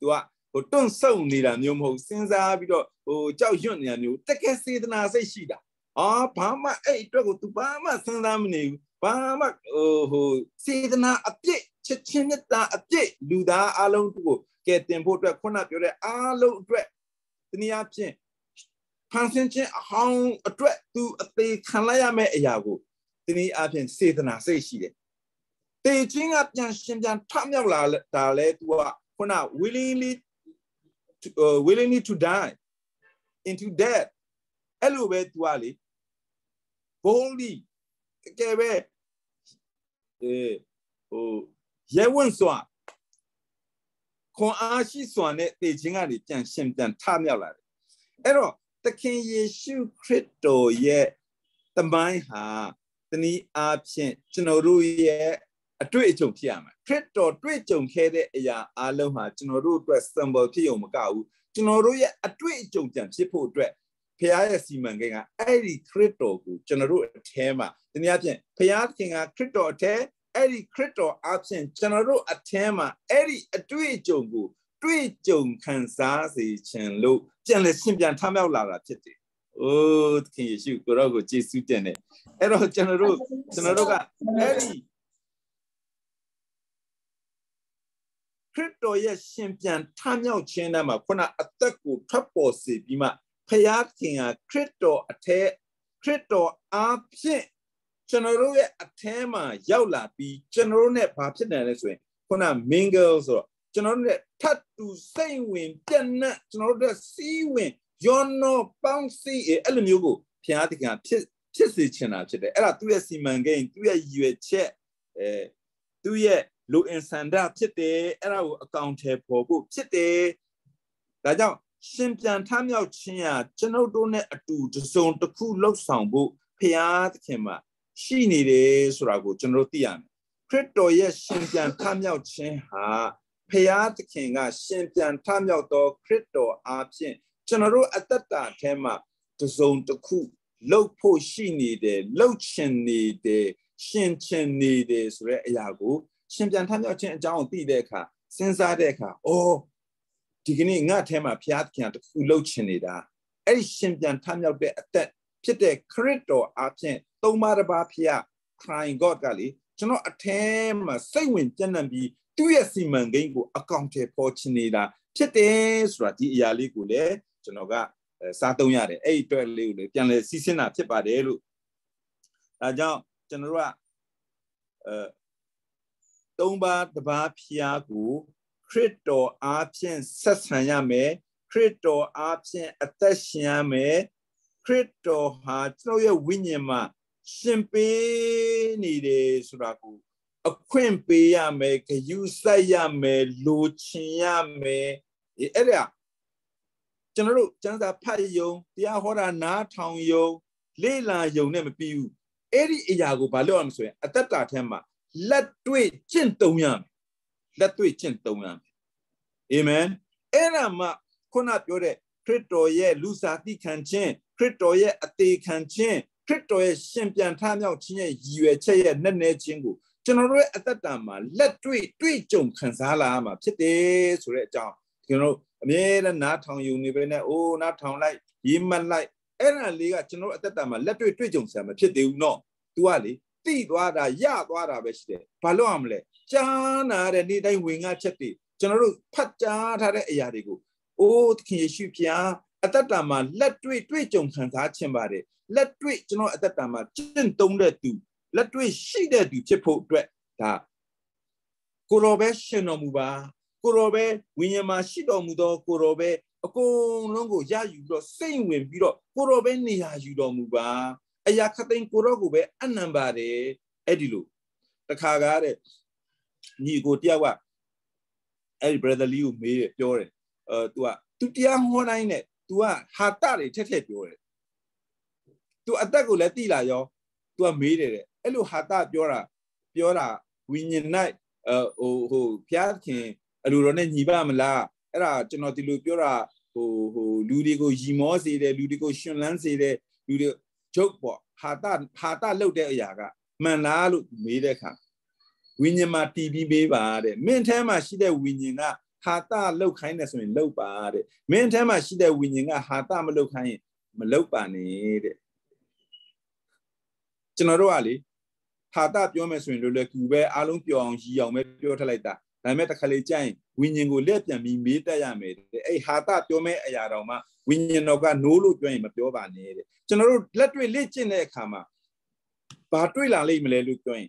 သူကဟိုတွန့်ဆုတ်နေတာမျိုးမဟုတ်စဉ်းစားပြီးတော့ဟိုကြောက်ရွံ့နေတာမျိုးတကယ်စေတနာစိတ်ရှိတာအာဘာမှအဲ့အတွက်ကို तू ဘာမှစဉ်းစားမနေဘူး ဘာမှဟိုဟိုစေတနာအပြစ်ချက်ချင်းမြတ်တာအပြစ်လူသားအလုံးတို့ကိုကဲတင်ဖို့အတွက်ခုနပြောတဲ့အားလုံးအတွက်တနည်းအားဖြင့်ဖန်ဆင်းခြင်းအဟောင်းအတွက်သူအသေးခံလိုက်ရမယ့်အရာကိုတနည်းအားဖြင့်စေတနာစိတ်ရှိတယ်။တေချင်းကပြန်ရှင်ပြန်ထမြောက်လာတာလဲသူကခုန willingly to, uh, willingly to die into death အဲ့လိုပဲသူကလေ boldly တကယ်ပဲ အဲဟိုရဲဝံ့စွာခွန်အားရှိစွာနဲ့တေခြင်းကနေပြန်ရှင်ပြန်ထမြောက်လာတယ်အဲ့တော့သခင်ယေရှုခရစ်တော်ရဲ့တမိုင်းဟာတနည်းအားဖြင့်ကျွန်တော်တို့ရဲ့အတွေ့အကြုံဖြစ်ရမှာခရစ်တော်တွေ့ကြုံခဲ့တဲ့အရာအလုံးဟာကျွန်တော်တို့အတွက် symbol ဖြစ်ုံမကဘူးကျွန်တော်တို့ရဲ့အတွေ့အကြုံပြန်ဖြစ်ဖို့အတွက် ဖခင်ရဲ့စီမံကိန်းကအဲ့ဒီခရစ်တော်ကိုကျွန်တော်တို့အထဲမှာတနည်းအားဖြင့်ဖခင်ကခရစ်တော်အထဲအဲ့ဒီခရစ်တော်အပြင်ကျွန်တော်တို့အထဲမှာအဲ့ဒီအတွေ့အကြုံကို တွေ့ကြုံခံစားစေခြင်းလို့ပြန်လဲရှင်းပြန်ထမြောက်လာတာဖြစ်တယ်။အိုးသခင်ယေရှုကိုရောကိုကျေးဇူးတင်တယ်။အဲ့တော့ကျွန်တော်တို့ကျွန်တော်တို့ကအဲ့ဒီခရစ်တော်ရဲ့ရှင်ပြန်ထမြောက်ခြင်းတည်းမှာခုနအသက်ကိုထွက်ပေါ်စေပြီးမှ ဖယားခင်ဟာခရစ်တော်အထက်ခရစ်တော်အားဖြင့်ကျွန်တော်တို့ရဲ့အထဲမှာရောက်လာပြီးကျွန်တော်တို့ ਨੇ ဘာဖြစ်တယ်လဲဆိုရင်ခုန mingle ဆိုတော့ကျွန်တော်တို့ ਨੇ ထပ်တူစိတ်ဝင်ပြန့်နှံ့ကျွန်တော်တို့စီးဝင်ယောနောပေါင်းစီအဲ့လိုမျိုးကိုဖျားတကံဖြစ်ဖြစ်စေချင်တာဖြစ်တယ်အဲ့ဒါသူ့ရဲ့စီမံကိန်းသူ့ရဲ့ရည်ရွယ်ချက်အဲသူ့ရဲ့လူအင်ဆန္ဒဖြစ်တယ်အဲ့ဒါကိုအကောင့်ထဲပေါ်ဖို့ဖြစ်တယ်ဒါကြောင့် ရှင်ပြန်ထမြောက်ခြင်းဟာကျွန်ုပ်တို့နဲ့အတူတစုံတစ်ခုလှုပ်ဆောင်ဖို့ဖျားသခင်မှာရှိနေတယ်ဆိုတာကိုကျွန်တော်တို့သိရမယ်ခရစ်တော်ရဲ့ရှင်ပြန်ထမြောက်ခြင်းဟာဖျားသခင်ကရှင်ပြန်ထမြောက်သောခရစ်တော်အားဖြင့်ကျွန်တော်တို့အသက်တာထဲမှာတစုံတစ်ခုလှုပ်ဖို့ရှိနေတယ်လှုပ်ချင်နေတယ်ရှင်ချင်နေတယ်ဆိုတဲ့အရာကိုရှင်ပြန်ထမြောက်ခြင်းအကြောင်းကိုသိတဲ့အခါစဉ်းစားတဲ့အခါအော် ဒီကနေ့ငါ့ထဲမှာဘုရားသခင်တခုလှုပ်ချင်နေတာအဲ့ဒီရှင်ပြန်ထမြောက်တဲ့အသက်ဖြစ်တဲ့ခရစ်တော်အပြင်သုံးပါးတစ်ပါးဖျား crying god ကလေကျွန်တော်အထဲမှာစိတ်ဝင်ပြန့်နှံ့ပြီးသူ့ရဲ့စီမံကိန်းကိုအကောင့်ထဲပေါ်ချင်နေတာဖြစ်တယ်ဆိုတာဒီအရာလေးကိုလည်းကျွန်တော်ကစားသုံးရတယ်အဲ့ဒီအတွက်လေးကိုလည်းပြန်လဲစီးစင်းတာဖြစ်ပါတယ်လို့ဒါကြောင့်ကျွန်တော်တို့ကအဲသုံးပါးတစ်ပါးဖျားကို ခရစ်တော်အားဖြင့်ဆက်ဆံရမယ်ခရစ်တော်အားဖြင့်အသက်ရှင်ရမယ်ခရစ်တော်ဟာကျွန်တော်ရဲ့ဝိညာဉ်မှာရှင်ပေးနေတယ်ဆိုတာကိုအခွင့်ပေးရမယ်ဂယုစိုက်ရမယ်လိုချင်ရမယ်အဲ့ဒါကျွန်တော်တို့ကျမ်းစာဖတ်ယုံတရားဟောတာနားထောင်ယုံလေ့လာယုံနဲ့မပြီးဘူးအဲ့ဒီအရာကိုဘာလို့အောင်ဆိုရင်အသက်တာထဲမှာလက်တွေ့ကျင့်သုံးရမယ် လက်တွေ့ကျင့်သုံးရမယ်အာမင်အဲ့ဒါမှခုနပြောတဲ့ခရစ်တော်ရဲ့လူစားတိခံခြင်းခရစ်တော်ရဲ့အသေးခံခြင်းခရစ်တော်ရဲ့ရှင်ပြန်ထမြောက်ခြင်းရဲ့ရည်ရွယ်ချက်ရဲ့နဲ့နဲ့ချင်းကိုကျွန်တော်တို့ရဲ့အသက်တာမှာလက်တွေ့တွေ့ကြုံခံစားလာရမှာဖြစ်တယ်ဆိုတဲ့အကြောင်းကျွန်တော်တို့အမြဲတမ်းနားထောင်ယူနေပဲနဲ့အိုးနားထောင်လိုက်ရေးမှတ်လိုက်အဲ့ဒါလေးကကျွန်တော်တို့အသက်တာမှာလက်တွေ့တွေ့ကြုံဆရာမဖြစ်သေးဘူးเนาะ तू ကလေတိသွားတာရသွားတာပဲရှိတယ်ဘာလို့အောင်မလဲ ကြားနာတဲ့နေ့တိုင်းဝင်ငါချက်တွေကျွန်တော်တို့ဖတ်ကြားထားတဲ့အရာတွေကိုအိုးသခင်ယေရှုဖျားအသက်တာမှာလက်တွေ့တွေ့ကြုံခံစားခြင်းပါတယ်လက်တွေ့ကျွန်တော်အသက်တာမှာကျင့်သုံးတဲ့သူလက်တွေ့ရှိတဲ့သူဖြစ်ဖို့အတွက်ဒါကိုရောပဲရှင်တော်မူပါကိုရောပဲဝိညာဉ်မှာရှိတော်မူသောကိုရောပဲအကုန်လုံးကိုရယူပြီးတော့စိတ်ဝင်ပြီးတော့ကိုရောပဲနေရာယူတော်မူပါအရာခသိန်းကိုရောကိုပဲအနံပါတယ်အဲ့ဒီလိုတခါကားတဲ့ ညီကိုတယောက်ကအဲ့ဒီ brother lee ကိုမေးတယ်ပြောတယ်အဲ तू က तू တရားဟောတိုင်းနဲ့ तू ကဟာတတွေထက်ထက်ပြောတယ် तू အသက်ကိုလည်းတိလာရော तू ကမေးတယ်တဲ့အဲ့လိုဟာတပြောတာပြောတာဝိညာဉ်၌အဟိုဟိုဖျားခင်အလိုတော်နဲ့ညီပါမလားအဲ့ဒါကျွန်တော်ဒီလိုပြောတာဟိုဟိုလူတွေကိုရီမောစေတယ်လူတွေကိုရှင်လန်းစေတယ်လူတွေဂျုတ်ပေါ့ဟာတဟာတလောက်တဲ့အရာကမှန်လားလို့မေးတဲ့အခါ ဝိညာဉ်မှာတီးပြီးပေးပါတဲ့မင်းထဲမှာရှိတဲ့ဝိညာဉ်ကဟာတလောက်ခိုင်းတယ်ဆိုရင်လောက်ပါတဲ့မင်းထဲမှာရှိတဲ့ဝိညာဉ်ကဟာတမလောက်ခိုင်းရင်မလောက်ပါနဲ့တဲ့ကျွန်တော်တို့ကလေဟာတပြောမယ်ဆိုရင်လွယ်လွယ်ကူပဲအားလုံးပြောအောင်ရည်အောင်ပဲပြောထလိုက်တာဒါပေမဲ့တစ်ခါလေကြိုင်ဝိညာဉ်ကိုလက်ပြန်ပြီးမေးတတ်ရမယ်တဲ့အဲ့ဟာတပြောမဲ့အရာတော်မှဝိညာဉ်တော်ကနိုးလို့ပြောရင်မပြောပါနဲ့တဲ့ကျွန်တော်တို့လက်တွေ့လေ့ကျင့်တဲ့အခါမှာဘာတွေ့လာလိမ့်မလဲလို့ပြောရင်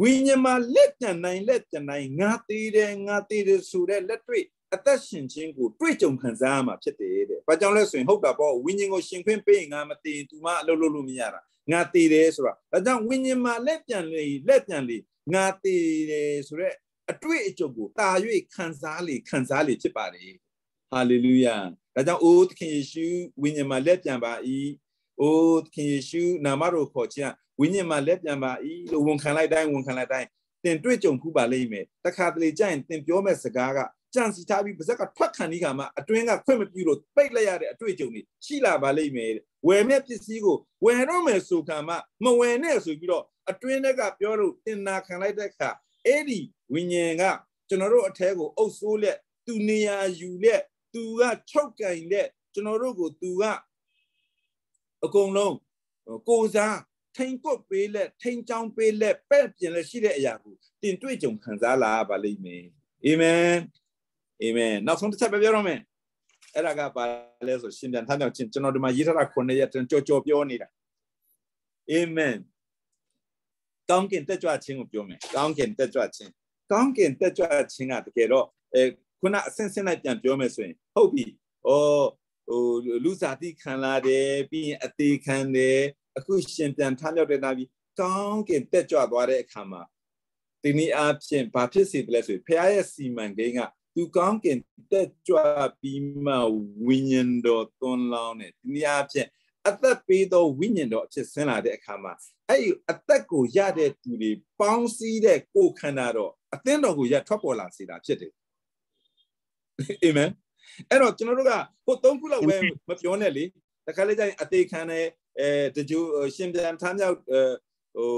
ဝိညာဉ်မှာလက်ပြန်နိုင်လက်ပြန်နိုင်ငါသေးတယ်ငါသေးတယ်ဆိုတဲ့လက်တွေ့အသက်ရှင်ခြင်းကိုတွေ့ကြုံခံစားရမှာဖြစ်တယ်တဲ့။ဘာကြောင့်လဲဆိုရင်ဟုတ်တာပေါ့ဝိညာဉ်ကိုရှင်ခွင့်ပေးရင်ငါမတည်သူမှအလုပ်လုပ်လို့မရတာ။ငါတည်တယ်ဆိုတာ။ဒါကြောင့်ဝိညာဉ်မှာလက်ပြန်လေလက်ပြန်လေငါတည်တယ်ဆိုတော့အတွေ့အကြုံကိုတာ၍ခံစားလေခံစားလေဖြစ်ပါတယ်။ဟာလေလုယာ။ဒါကြောင့်အိုးသခင်ယေရှုဝိညာဉ်မှာလက်ပြန်ပါ၏။အိုးသခင်ယေရှုနာမတော်ခေါ်ခြင်း ဝိညာဉ်မှာလက်ပြန်ပါ၏လို့ဝန်ခံလိုက်တိုင်းဝန်ခံလိုက်တိုင်းသင်တွေ့ကြုံခုပါလိမ့်မယ်တခါတလေကြရင်သင်ပြောမဲ့စကားကကြံစီထားပြီးပါဇက်ကထွက်ခံဒီခါမှာအတွင်းကခွင့်မပြုလို့ပိတ်လိုက်ရတဲ့အတွေ့အကြုံတွေရှိလာပါလိမ့်မယ်ဝယ်မဲ့ပစ္စည်းကိုဝယ်တော့မယ်ဆိုခံမှမဝယ်နဲ့ဆိုပြီးတော့အတွင်းကပြောလို့တင်နာခံလိုက်တဲ့အခါအဲ့ဒီဝိညာဉ်ကကျွန်တော်တို့အထဲကိုအုပ်ဆိုးလက်သူနေရာယူလက်သူကချုပ်ကင်လက်ကျွန်တော်တို့ကိုသူကအကုန်လုံးကိုစား ထိန်ကွတ်ပေးလက်ထိန်ချောင်းပေးလက်ပဲ့ပြင်လက်ရှိတဲ့အရာကိုတင်တွေ့ကြုံခံစားလာပါလိမ့်မယ်အာမင်အာမင်နောက်ဆုံးတစ်ချက်ပဲပြောရမယ်အဲ့ဒါကဘာလဲဆိုရှင်ပြန်ထမြောက်ခြင်းကျွန်တော်ဒီမှာရေးထားတာ9ရက်ကြော်ကြော်ပြောနေတာအာမင်ကောင်းကင်တက်ကြွခြင်းကိုပြောမယ်ကောင်းကင်တက်ကြွခြင်းကောင်းကင်တက်ကြွခြင်းကတကယ်တော့အဲခုနအစင်းစင်းလိုက်ပြန်ပြောမယ်ဆိုရင်ဟုတ်ပြီဩဟိုလူစားတိခံလာတယ်ပြီးရင်အသေးခံတယ် အခုရှင်ပြန်ထမြောက်တဲ့နာပြီးကောင်းကင်တက်ကြွသွားတဲ့အခါမှာဒီနည်းအားဖြင့်ဘာဖြစ်စေတယ်လဲဆိုရင်ဖခင်ရဲ့စီမံကိန်းကသူကောင်းကင်တက်ကြွပြီးမှဝိညာဉ်တော်သွန်လောင်းတယ်ဒီနည်းအားဖြင့်အသက်ပေးသောဝိညာဉ်တော်အဖြစ်ဆင်းလာတဲ့အခါမှာအဲ့ဒီအသက်ကိုရတဲ့သူတွေပေါင်းစည်းတဲ့ကိုယ်ခန္ဓာတော့အသင်းတော်ကိုရထွက်ပေါ်လာစေတာဖြစ်တယ်အာမင်အဲ့တော့ကျွန်တော်တို့ကဟိုသုံးခုလောက်ပဲမပြောနဲ့လေတခါလေကျရင်အသေးခံတယ် အဲတကြိုရှင်ပြန်ထမ်းမြောက်ဟို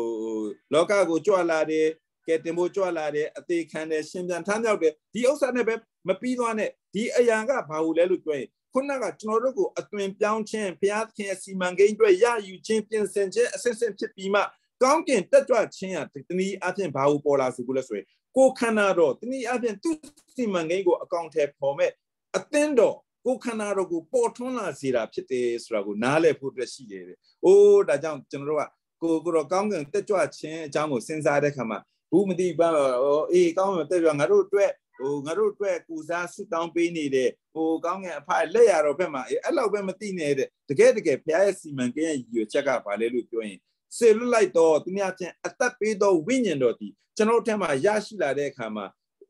လောကကိုကြွလာတယ်ကဲတင်ဖို့ကြွလာတယ်အသေးခံတယ်ရှင်ပြန်ထမ်းမြောက်တယ်ဒီဥစ္စာနဲ့ပဲမပြီးသွားနဲ့ဒီအရာကဘာလို့လဲလို့ပြောရင်ခုနကကျွန်တော်တို့ကိုအသွင်ပြောင်းခြင်းဘုရားသခင်အစီမံကိန်းအတွက်ရယူခြင်းပြင်ဆင်ခြင်းအစစ်စစ်ဖြစ်ပြီးမှကောင်းကင်တက်ကြွခြင်းဟာတနည်းအားဖြင့်ဘာလို့ပေါ်လာစေဘူးလဲဆိုရင်ကိုခန္ဓာတော့တနည်းအားဖြင့်သူ့စီမံကိန်းကိုအကောင့်ထဲပေါ်မဲ့အသင်းတော် ကိုခန္ဓာတော်ကိုပေါ်ထွန်းလာစေတာဖြစ်တယ်ဆိုတာကိုနားလည်ဖို့အတွက်ရှိတယ်တဲ့။အိုးဒါကြောင့်ကျွန်တော်တို့ကကိုကိုတော့ကောင်းကင်တက်ကြွခြင်းအကြောင်းကိုစဉ်းစားတဲ့အခါမှာဘူးမတိပန်းဟိုအေးကောင်းကင်တက်ကြွငါတို့အတွက်ဟိုငါတို့အတွက်ကူစားဆုတောင်းပေးနေတဲ့ဟိုကောင်းကင်အဖလက်ရတော်ဘက်မှာအဲ့လောက်ပဲမသိနေတဲ့တကယ်တကယ်ဘုရားရဲ့စီမံကိန်းရဲ့ရည်ရွယ်ချက်ကဘာလဲလို့ပြောရင်စေလွတ်လိုက်တော့သူများချင်းအသက်ပေးသောဝိညာဉ်တော်ဒီကျွန်တော်တို့ထဲမှာရရှိလာတဲ့အခါမှာ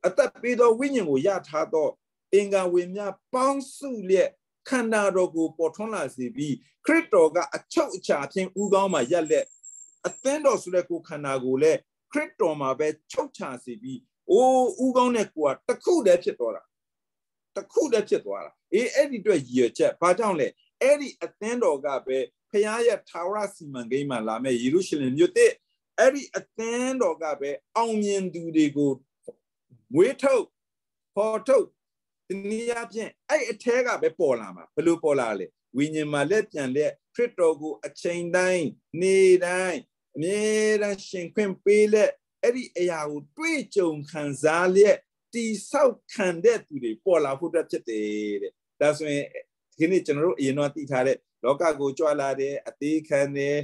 အသက်ပေးသောဝိညာဉ်ကိုရထားတော့ အင်္ဂါဝင်များပေါင်းစုလျက်ခန္ဓာတော်ကိုပေါ်ထွန်းလာစေပြီးခရစ်တော်ကအချုပ်အချာဖြင့်ဥကောင်းမှာရက်လက်အသင်းတော်ဆိုတဲ့ကိုခန္ဓာကိုလည်းခရစ်တော်မှာပဲချုပ်ချစေပြီးအိုးဥကောင်းတဲ့ကိုကတခုတည်းဖြစ်သွားတာတခုတည်းဖြစ်သွားတာအေးအဲ့ဒီအတွက်ရည်ရွယ်ချက်ဘာကြောင့်လဲအဲ့ဒီအသင်းတော်ကပဲဖခင်ရဲ့ထာဝရစီမံကိန်းမှာလာမဲ့ယေရုရှလင်မြို့တဲ့အဲ့ဒီအသင်းတော်ကပဲအောင်မြင်သူတွေကိုဝေးထုတ်ပေါ်ထုတ် ဒီနည်းအားဖြင့်အဲ့အထဲကပဲပေါ်လာမှာဘယ်လိုပေါ်လာလဲဝိညာဉ်မှာလက်ပြန်လက်ခရစ်တော်ကိုအချိန်တိုင်းနေတိုင်းအမြဲတမ်းရှင်ခွင့်ပေးလက်အဲ့ဒီအရာကိုတွေ့ကြုံခံစားလျက်တိဆောက်ခံတဲ့သူတွေပေါ်လာဖို့အတွက်ဖြစ်တယ်တဲ့ဒါဆိုရင်ဒီနေ့ကျွန်တော်တို့အရင်တော့သိထားတဲ့လောကကိုကြွလာတယ်အသေးခံတယ်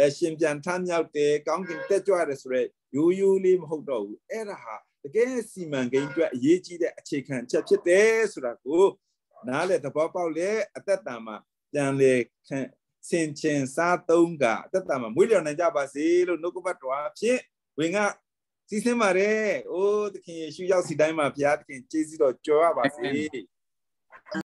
အရှင်ပြန်ထမြောက်တယ်ကောင်းကင်တက်ကြွတယ်ဆိုရက်ရိုးရိုးလေးမဟုတ်တော့ဘူးအဲ့ဒါဟာ တကယ်စီမံကိန်းအတွက်အရေးကြီးတဲ့အခြေခံချက်ဖြစ်တယ်ဆိုတာကိုနားလေသဘောပေါက်လေအသက်တာမှာပြန်လေခံစင်ချင်စားသုံးကအသက်တာမှာမွေးလျော်နိုင်ကြပါစေလို့နှုတ်ကပတ်တော်အဖြစ်ဝင်ကစီစဉ်ပါတယ်။အိုးသခင်ယေရှုရောက်စီတိုင်းမှာဘုရားသခင်ကျေးဇူးတော်ကြော်ရပါစေ။